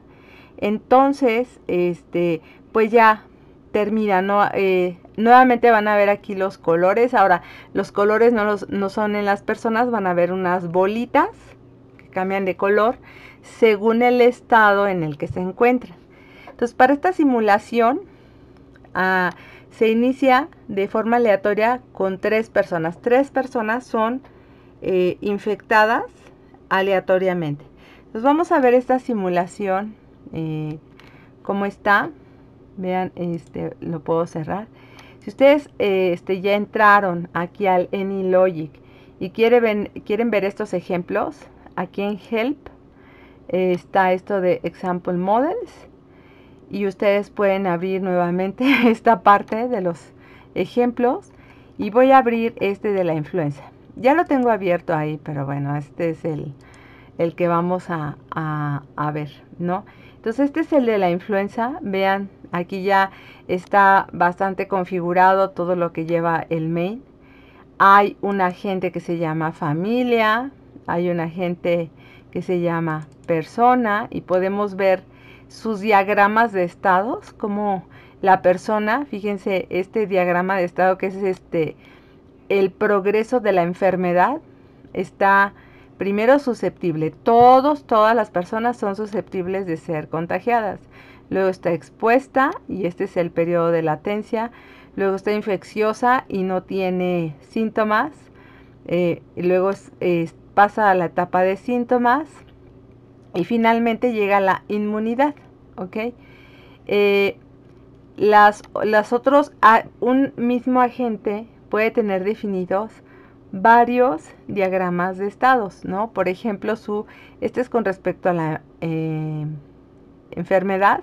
entonces, este, pues ya termina, ¿no? Eh, nuevamente van a ver aquí los colores. Ahora, los colores no, los, no son en las personas, van a ver unas bolitas cambian de color según el estado en el que se encuentran. Entonces, para esta simulación ah, se inicia de forma aleatoria con tres personas. Tres personas son eh, infectadas aleatoriamente. Entonces, vamos a ver esta simulación, eh, cómo está. Vean, este, lo puedo cerrar. Si ustedes eh, este, ya entraron aquí al AnyLogic y quieren ver estos ejemplos, aquí en Help está esto de Example Models y ustedes pueden abrir nuevamente esta parte de los ejemplos y voy a abrir este de la influenza. Ya lo tengo abierto ahí, pero bueno, este es el, el que vamos a, a, ver, ¿no? Entonces este es el de la influenza, vean, aquí ya está bastante configurado todo lo que lleva el main. Hay un agente que se llama familia, hay un agente que se llama persona y podemos ver sus diagramas de estados, como la persona, fíjense este diagrama de estado que es este, el progreso de la enfermedad, está primero susceptible, todos, todas las personas son susceptibles de ser contagiadas. Luego está expuesta y este es el periodo de latencia. Luego está infecciosa y no tiene síntomas. Eh, luego pasa a la etapa de síntomas y finalmente llega la inmunidad, ¿ok? Eh, las, las otros, un mismo agente puede tener definidos varios diagramas de estados, ¿no? Por ejemplo, su, este es con respecto a la eh, enfermedad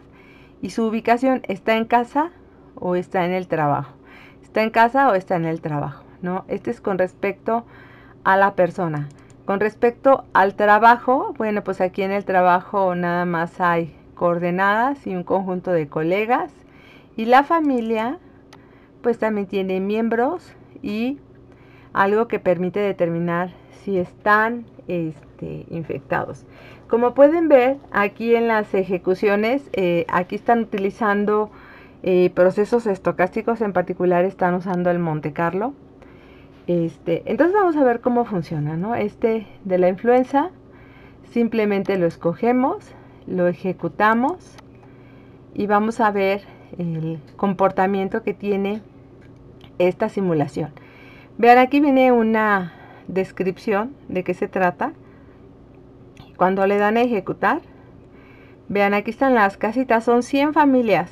y su ubicación está en casa o está en el trabajo. Está en casa o está en el trabajo, ¿no? Este es con respecto a la persona. Con respecto al trabajo, bueno, pues aquí en el trabajo nada más hay coordenadas y un conjunto de colegas. Y la familia, pues también tiene miembros y algo que permite determinar si están este, infectados. Como pueden ver aquí en las ejecuciones, eh, aquí están utilizando eh, procesos estocásticos, en particular están usando el Monte Carlo. Este, entonces vamos a ver cómo funciona, ¿no? Este de la influenza, simplemente lo escogemos, lo ejecutamos y vamos a ver el comportamiento que tiene esta simulación. Vean, aquí viene una descripción de qué se trata. Cuando le dan a ejecutar, vean, aquí están las casitas, son 100 familias.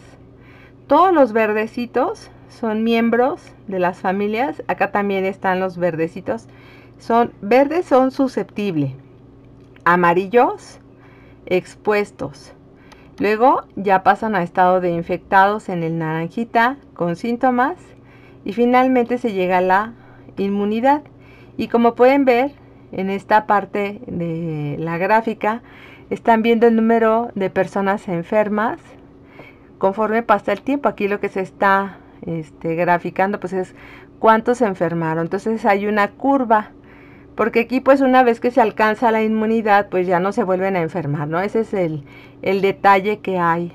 Todos los verdecitos son miembros de las familias. Acá también están los verdecitos. Son verdes son susceptibles. Amarillos expuestos. Luego ya pasan a estado de infectados en el naranjita con síntomas y finalmente se llega a la inmunidad. Y como pueden ver en esta parte de la gráfica, están viendo el número de personas enfermas conforme pasa el tiempo. Aquí lo que se está este, graficando pues es cuántos se enfermaron. Entonces hay una curva. Porque aquí pues una vez que se alcanza la inmunidad pues ya no se vuelven a enfermar, ¿no? Ese es el, el detalle que hay,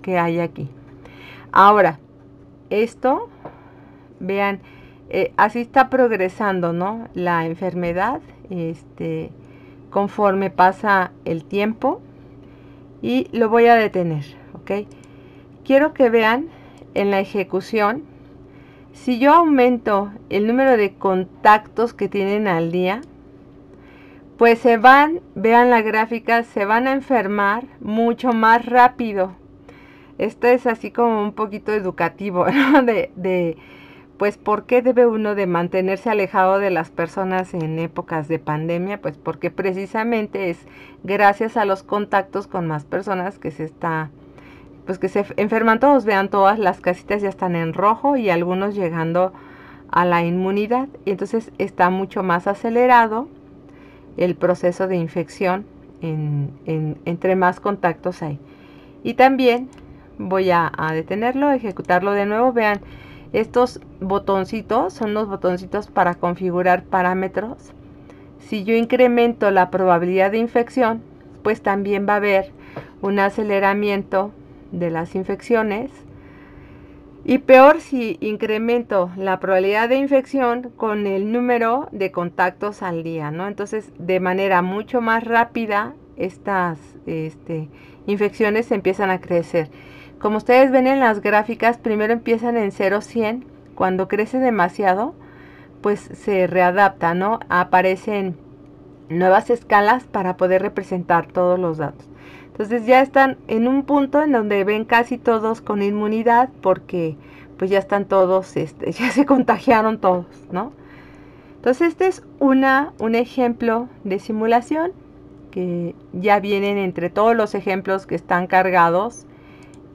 que hay aquí. Ahora, esto, vean, eh, así está progresando, ¿no? La enfermedad, este, conforme pasa el tiempo. Y lo voy a detener, ¿ok? Quiero que vean en la ejecución, si yo aumento el número de contactos que tienen al día, pues se van, vean la gráfica, se van a enfermar mucho más rápido. Esto es así como un poquito educativo, ¿no? De, de pues ¿por qué debe uno de mantenerse alejado de las personas en épocas de pandemia? Pues porque precisamente es gracias a los contactos con más personas que se está, pues que se enferman todos, vean todas las casitas ya están en rojo y algunos llegando a la inmunidad. Y entonces está mucho más acelerado el proceso de infección entre más contactos hay. Y también voy a, a detenerlo, ejecutarlo de nuevo, vean estos botoncitos son los botoncitos para configurar parámetros. Si yo incremento la probabilidad de infección, pues también va a haber un aceleramiento de las infecciones. Y peor si incremento la probabilidad de infección con el número de contactos al día, ¿no? Entonces, de manera mucho más rápida, estas este, infecciones empiezan a crecer. Como ustedes ven en las gráficas, primero empiezan en 0,100. Cuando crece demasiado, pues se readapta, ¿no? Aparecen nuevas escalas para poder representar todos los datos. Entonces ya están en un punto en donde ven casi todos con inmunidad porque pues ya están todos, este, ya se contagiaron todos, ¿no? Entonces este es una, un ejemplo de simulación que ya vienen entre todos los ejemplos que están cargados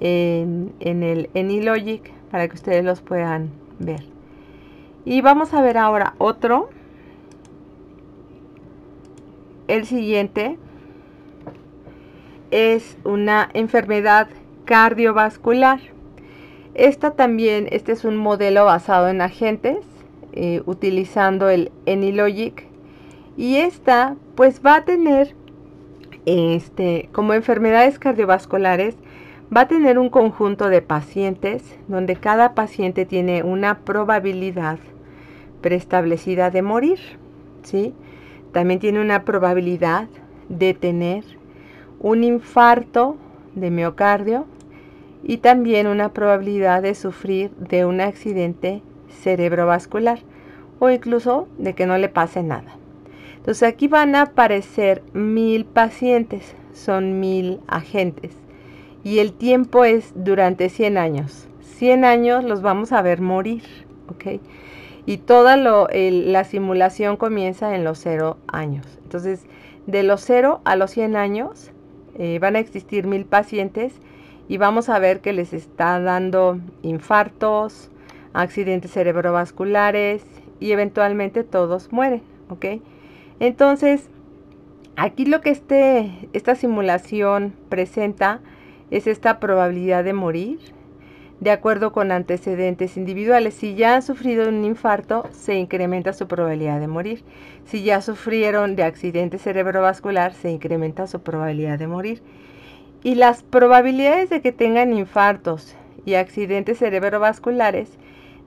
en, el AnyLogic para que ustedes los puedan ver. Y vamos a ver ahora otro. El siguiente es una enfermedad cardiovascular. Esta también, este es un modelo basado en agentes, eh, utilizando el AnyLogic. Y esta, pues va a tener, este, como enfermedades cardiovasculares, va a tener un conjunto de pacientes donde cada paciente tiene una probabilidad preestablecida de morir, ¿sí? También tiene una probabilidad de tener un infarto de miocardio y también una probabilidad de sufrir de un accidente cerebrovascular o incluso de que no le pase nada. Entonces aquí van a aparecer mil pacientes, son mil agentes y el tiempo es durante 100 años. 100 años los vamos a ver morir, ¿ok? y toda la simulación comienza en los 0 años. Entonces, de los 0 a los 100 años eh, van a existir mil pacientes y vamos a ver que les está dando infartos, accidentes cerebrovasculares y eventualmente todos mueren, ¿ok? Entonces, aquí lo que este, esta simulación presenta es esta probabilidad de morir de acuerdo con antecedentes individuales. Si ya han sufrido un infarto, se incrementa su probabilidad de morir. Si ya sufrieron de accidente cerebrovascular, se incrementa su probabilidad de morir. Y las probabilidades de que tengan infartos y accidentes cerebrovasculares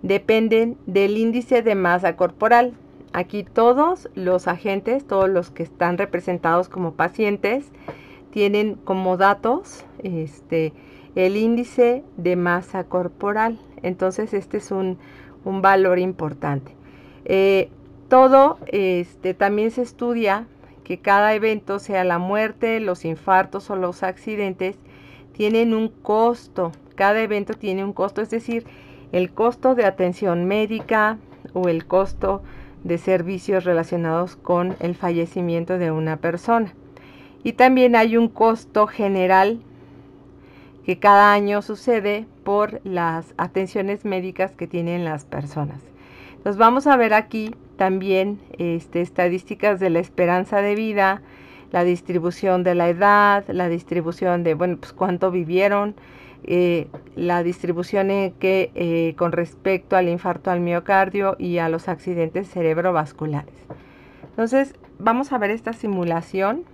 dependen del índice de masa corporal. Aquí todos los agentes, todos los que están representados como pacientes, tienen como datos este, el índice de masa corporal. Entonces este es un, valor importante. Eh, todo este, también se estudia que cada evento, sea la muerte, los infartos o los accidentes, tienen un costo. Cada evento tiene un costo, es decir, el costo de atención médica o el costo de servicios relacionados con el fallecimiento de una persona. Y también hay un costo general que cada año sucede por las atenciones médicas que tienen las personas. Entonces vamos a ver aquí también este, estadísticas de la esperanza de vida, la distribución de la edad, la distribución de, bueno, pues cuánto vivieron, eh, la distribución en que, eh, con respecto al infarto al miocardio y a los accidentes cerebrovasculares. Entonces, vamos a ver esta simulación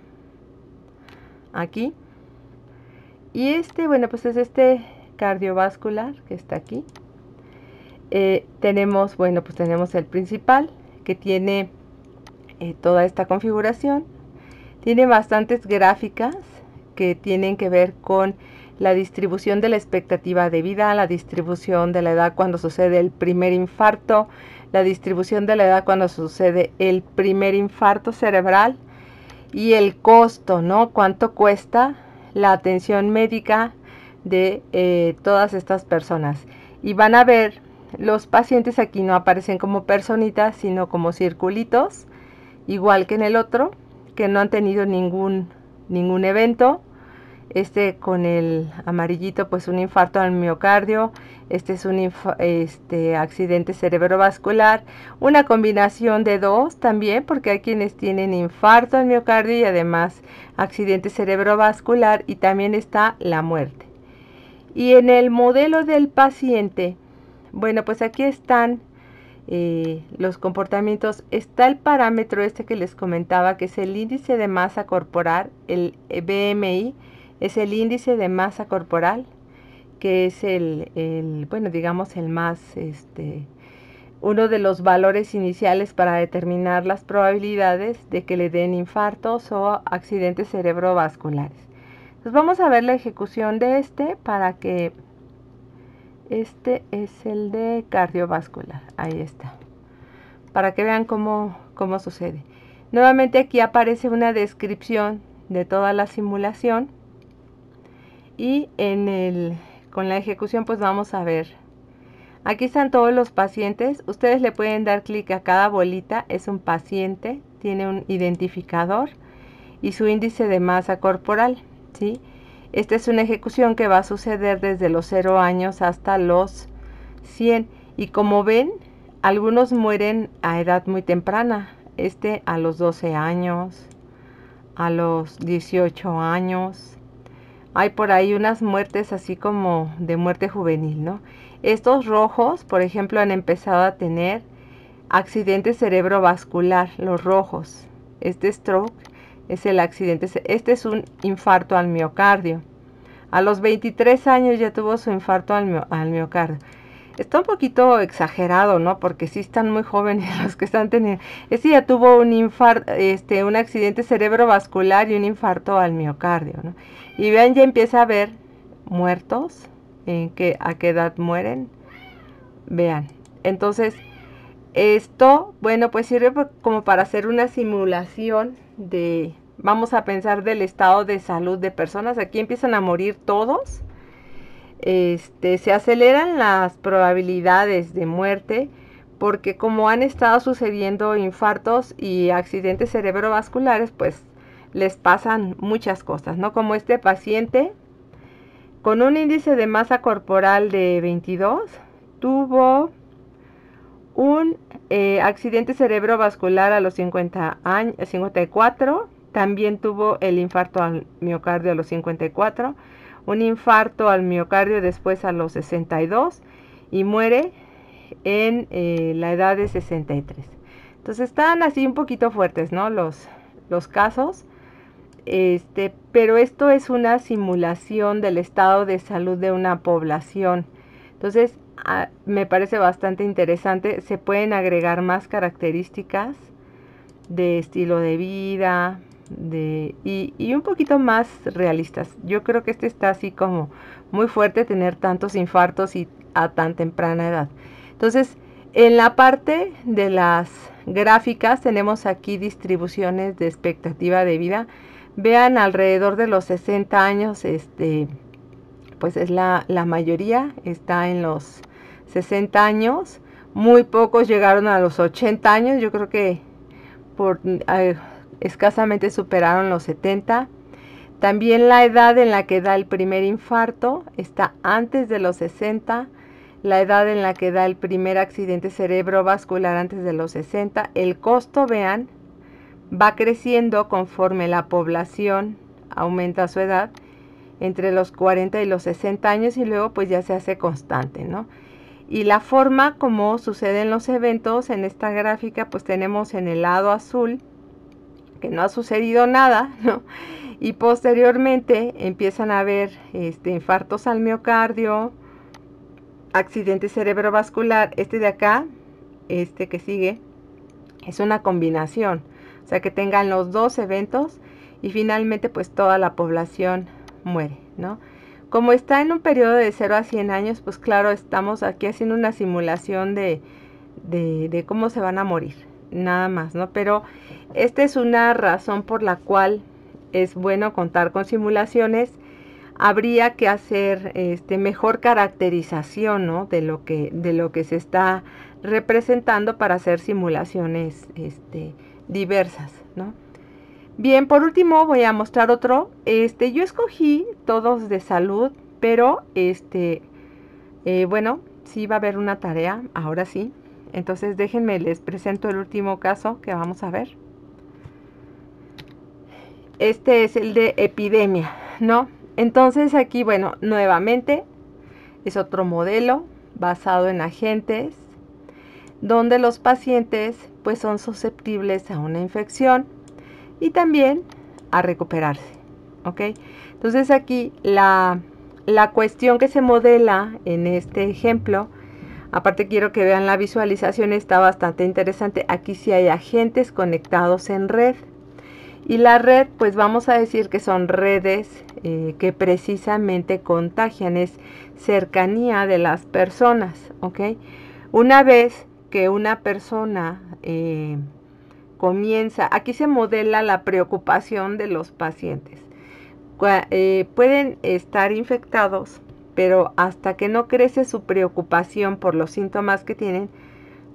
aquí. Y este, bueno, pues es este cardiovascular que está aquí. Eh, tenemos, bueno, pues tenemos el principal que tiene toda esta configuración. Tiene bastantes gráficas que tienen que ver con la distribución de la expectativa de vida, la distribución de la edad cuando sucede el primer infarto, la distribución de la edad cuando sucede el primer infarto cerebral y el costo, ¿no? ¿Cuánto cuesta la atención médica de eh, todas estas personas? Y van a ver, los pacientes aquí no aparecen como personitas, sino como circulitos, igual que en el otro, que no han tenido ningún, ningún evento este con el amarillito pues un infarto al miocardio, este es un este, accidente cerebrovascular, una combinación de dos también porque hay quienes tienen infarto al miocardio y además accidente cerebrovascular y también está la muerte. Y en el modelo del paciente, bueno pues aquí están eh, los comportamientos, está el parámetro este que les comentaba que es el índice de masa corporal, el BMI, es el índice de masa corporal, que es el, bueno, digamos el más, este, uno de los valores iniciales para determinar las probabilidades de que le den infartos o accidentes cerebrovasculares. Entonces vamos a ver la ejecución de este para que este es el de cardiovascular. Ahí está. Para que vean cómo, cómo sucede. Nuevamente aquí aparece una descripción de toda la simulación y en el, con la ejecución pues vamos a ver. Aquí están todos los pacientes. Ustedes le pueden dar clic a cada bolita. Es un paciente. Tiene un identificador y su índice de masa corporal. ¿sí? Esta es una ejecución que va a suceder desde los 0 años hasta los 100. Y como ven, algunos mueren a edad muy temprana. Este a los 12 años, a los 18 años, hay por ahí unas muertes así como de muerte juvenil, ¿no? Estos rojos, por ejemplo, han empezado a tener accidente cerebrovascular, los rojos. Este stroke es el accidente, este es un infarto al miocardio. A los 23 años ya tuvo su infarto al, al miocardio. Está un poquito exagerado, ¿no? Porque sí están muy jóvenes los que están teniendo. Este ya tuvo un infarto, este, un accidente cerebrovascular y un infarto al miocardio, ¿no? Y vean, ya empieza a ver muertos, en que, a qué edad mueren. Vean. Entonces, esto, bueno, pues sirve como para hacer una simulación de, vamos a pensar del estado de salud de personas. Aquí empiezan a morir todos. Este, se aceleran las probabilidades de muerte porque como han estado sucediendo infartos y accidentes cerebrovasculares, pues les pasan muchas cosas, ¿no? Como este paciente con un índice de masa corporal de 22 tuvo un eh, accidente cerebrovascular a los 50 años, 54, también tuvo el infarto al miocardio a los 54, un infarto al miocardio después a los 62 y muere en eh, la edad de 63. Entonces están así un poquito fuertes, ¿no? Los, los casos. Este, pero esto es una simulación del estado de salud de una población. Entonces, ah, me parece bastante interesante. Se pueden agregar más características de estilo de vida y, y, un poquito más realistas. Yo creo que este está así como muy fuerte tener tantos infartos y a tan temprana edad. Entonces, en la parte de las gráficas tenemos aquí distribuciones de expectativa de vida. Vean alrededor de los 60 años, este, pues es la, mayoría, está en los 60 años. Muy pocos llegaron a los 80 años, yo creo que por escasamente superaron los 70. También la edad en la que da el primer infarto está antes de los 60 la edad en la que da el primer accidente cerebrovascular antes de los 60, el costo, vean, va creciendo conforme la población aumenta su edad entre los 40 y los 60 años y luego pues ya se hace constante, ¿no? Y la forma como suceden los eventos en esta gráfica pues tenemos en el lado azul que no ha sucedido nada, ¿no? Y posteriormente empiezan a haber este, infartos al miocardio, accidente cerebrovascular, este de acá, este que sigue, es una combinación. O sea, que tengan los dos eventos y finalmente pues toda la población muere, ¿no? Como está en un periodo de 0 a 100 años, pues claro, estamos aquí haciendo una simulación de, de, de cómo se van a morir, nada más, ¿no? Pero esta es una razón por la cual es bueno contar con simulaciones habría que hacer este, mejor caracterización de, lo que, de lo que se está representando para hacer simulaciones este, diversas. Bien, por último voy a mostrar otro. Este, yo escogí todos de salud, pero este, eh, bueno, sí va a haber una tarea, ahora sí. Entonces déjenme, les presento el último caso que vamos a ver. Este es el de epidemia, ¿no? Entonces aquí, bueno, nuevamente es otro modelo basado en agentes donde los pacientes pues son susceptibles a una infección y también a recuperarse, ¿ok? Entonces aquí la, la cuestión que se modela en este ejemplo, aparte quiero que vean la visualización, está bastante interesante. Aquí sí hay agentes conectados en red, y la red, pues vamos a decir que son redes eh, que precisamente contagian, es cercanía de las personas, ¿ok? Una vez que una persona eh, comienza, aquí se modela la preocupación de los pacientes. Eh, pueden estar infectados, pero hasta que no crece su preocupación por los síntomas que tienen,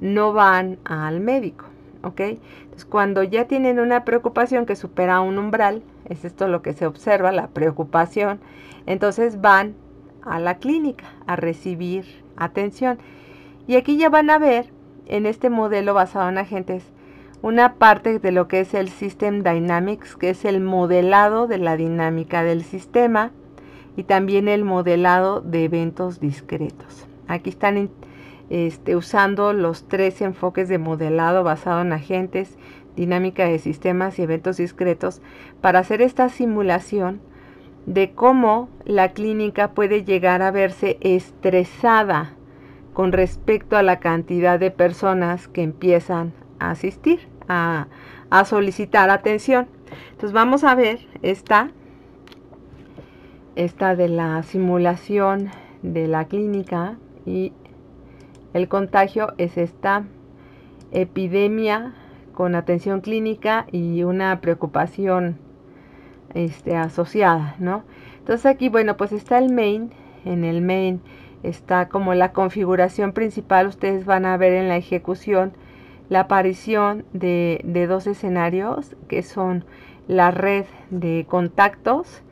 no van al médico. ¿ok? Entonces, cuando ya tienen una preocupación que supera un umbral, es esto lo que se observa, la preocupación, entonces van a la clínica a recibir atención. Y aquí ya van a ver, en este modelo basado en agentes, una parte de lo que es el System Dynamics, que es el modelado de la dinámica del sistema y también el modelado de eventos discretos. Aquí están este, usando los tres enfoques de modelado basado en agentes, dinámica de sistemas y eventos discretos para hacer esta simulación de cómo la clínica puede llegar a verse estresada con respecto a la cantidad de personas que empiezan a asistir, a, solicitar atención. Entonces vamos a ver esta, esta de la simulación de la clínica y el contagio es esta epidemia con atención clínica y una preocupación este, asociada, ¿no? Entonces aquí, bueno, pues está el main. En el main está como la configuración principal. Ustedes van a ver en la ejecución la aparición de, de dos escenarios que son la red de contactos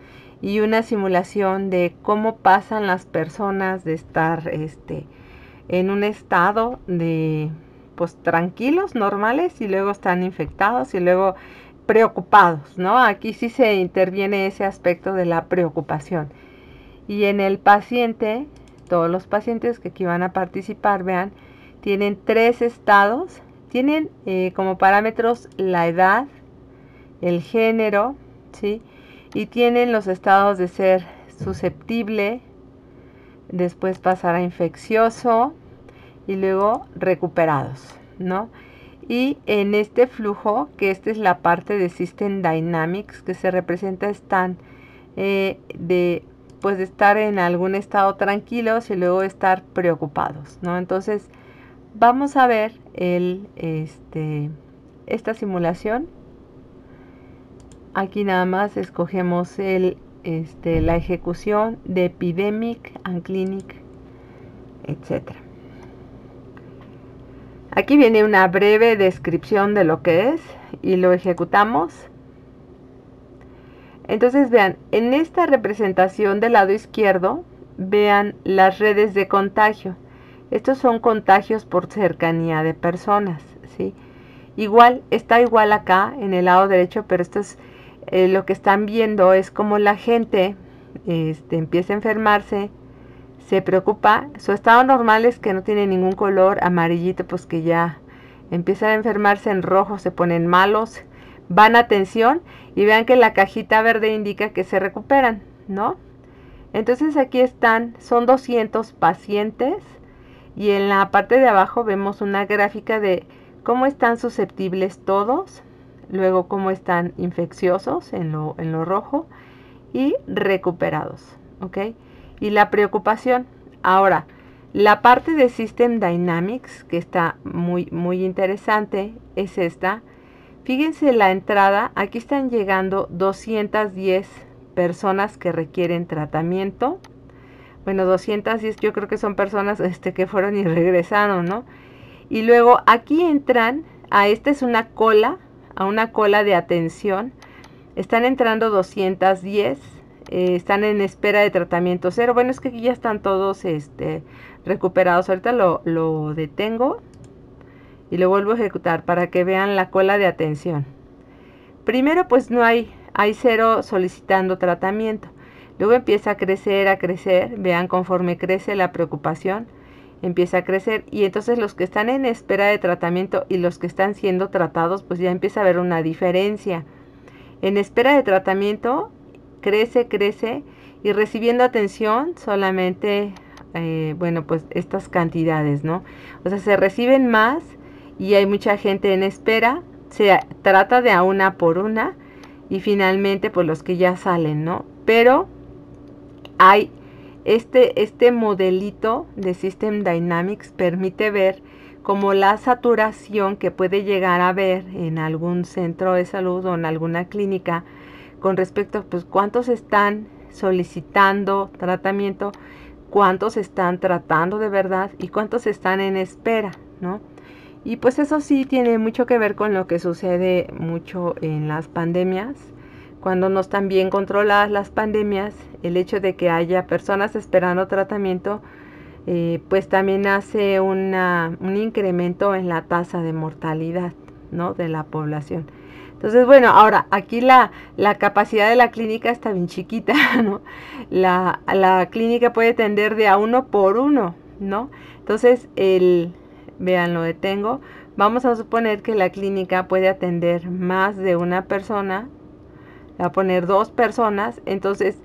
y una simulación de cómo pasan las personas de estar este, en un estado de pues tranquilos, normales y luego están infectados y luego preocupados, ¿no? Aquí sí se interviene ese aspecto de la preocupación. Y en el paciente, todos los pacientes que aquí van a participar, vean, tienen tres estados, tienen eh, como parámetros la edad, el género, ¿sí? Y tienen los estados de ser susceptible, después pasar a infeccioso y luego recuperados, ¿no? Y en este flujo, que esta es la parte de System Dynamics, que se representa están eh, de pues de estar en algún estado tranquilos y luego estar preocupados, ¿no? Entonces, vamos a ver el, este, esta simulación. Aquí nada más escogemos el, este, la ejecución de Epidemic and Clinic, etc. Aquí viene una breve descripción de lo que es y lo ejecutamos. Entonces vean, en esta representación del lado izquierdo, vean las redes de contagio. Estos son contagios por cercanía de personas, ¿sí? Igual, está igual acá en el lado derecho, pero esto es eh, lo que están viendo es como la gente este, empieza a enfermarse, se preocupa. Su estado normal es que no tiene ningún color amarillito, pues que ya empiezan a enfermarse en rojo, se ponen malos, van a atención y vean que la cajita verde indica que se recuperan, ¿no? Entonces aquí están, son 200 pacientes y en la parte de abajo vemos una gráfica de cómo están susceptibles todos, luego cómo están infecciosos en lo, en lo rojo y recuperados, ¿ok? y la preocupación. Ahora, la parte de System Dynamics, que está muy, muy interesante, es esta. Fíjense la entrada, aquí están llegando 210 personas que requieren tratamiento. Bueno, 210 yo creo que son personas este, que fueron y regresaron, ¿no? Y luego aquí entran, a esta es una cola, a una cola de atención. Están entrando 210 eh, están en espera de tratamiento cero. Bueno, es que aquí ya están todos este, recuperados. Ahorita lo, lo detengo y lo vuelvo a ejecutar para que vean la cola de atención. Primero, pues no hay, hay cero solicitando tratamiento. Luego empieza a crecer, a crecer. Vean conforme crece la preocupación, empieza a crecer. Y entonces los que están en espera de tratamiento y los que están siendo tratados, pues ya empieza a haber una diferencia. En espera de tratamiento crece, crece y recibiendo atención solamente, eh, bueno, pues estas cantidades, ¿no? O sea, se reciben más y hay mucha gente en espera, se trata de a una por una y finalmente pues los que ya salen, ¿no? Pero hay este, este modelito de System Dynamics permite ver como la saturación que puede llegar a haber en algún centro de salud o en alguna clínica con respecto a pues, cuántos están solicitando tratamiento, cuántos están tratando de verdad y cuántos están en espera, ¿no? Y pues eso sí tiene mucho que ver con lo que sucede mucho en las pandemias. Cuando no están bien controladas las pandemias, el hecho de que haya personas esperando tratamiento, eh, pues también hace una, un incremento en la tasa de mortalidad ¿no? de la población. Entonces, bueno, ahora aquí la, capacidad de la clínica está bien chiquita, ¿no? La, la, clínica puede tender de a uno por uno, ¿no? Entonces, el, vean, lo detengo. Vamos a suponer que la clínica puede atender más de una persona, a poner dos personas, entonces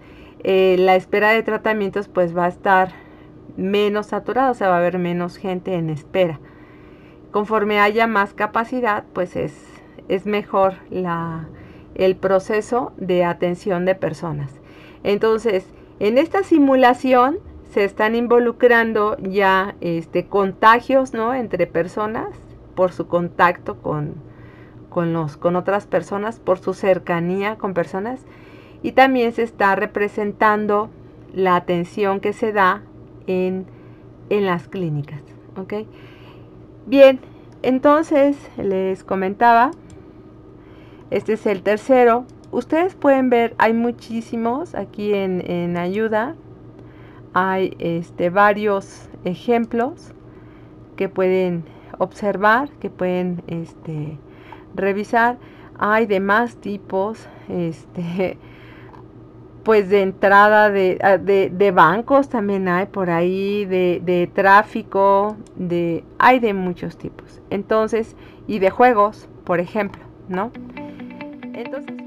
eh, la espera de tratamientos pues va a estar menos saturada, o sea, va a haber menos gente en espera. Conforme haya más capacidad, pues es es mejor la, el proceso de atención de personas. Entonces, en esta simulación se están involucrando ya este, contagios ¿no? entre personas por su contacto con, con, los, con otras personas, por su cercanía con personas y también se está representando la atención que se da en en las clínicas. ¿ok? Bien, entonces les comentaba, este es el tercero. Ustedes pueden ver, hay muchísimos aquí en, ayuda. Hay este, varios ejemplos que pueden observar, que pueden este, revisar. Hay de más tipos, este, pues de entrada ah, de, de, bancos también hay por ahí, de, de, tráfico, de, hay de muchos tipos. Entonces, y de juegos, por ejemplo, ¿no? Entonces...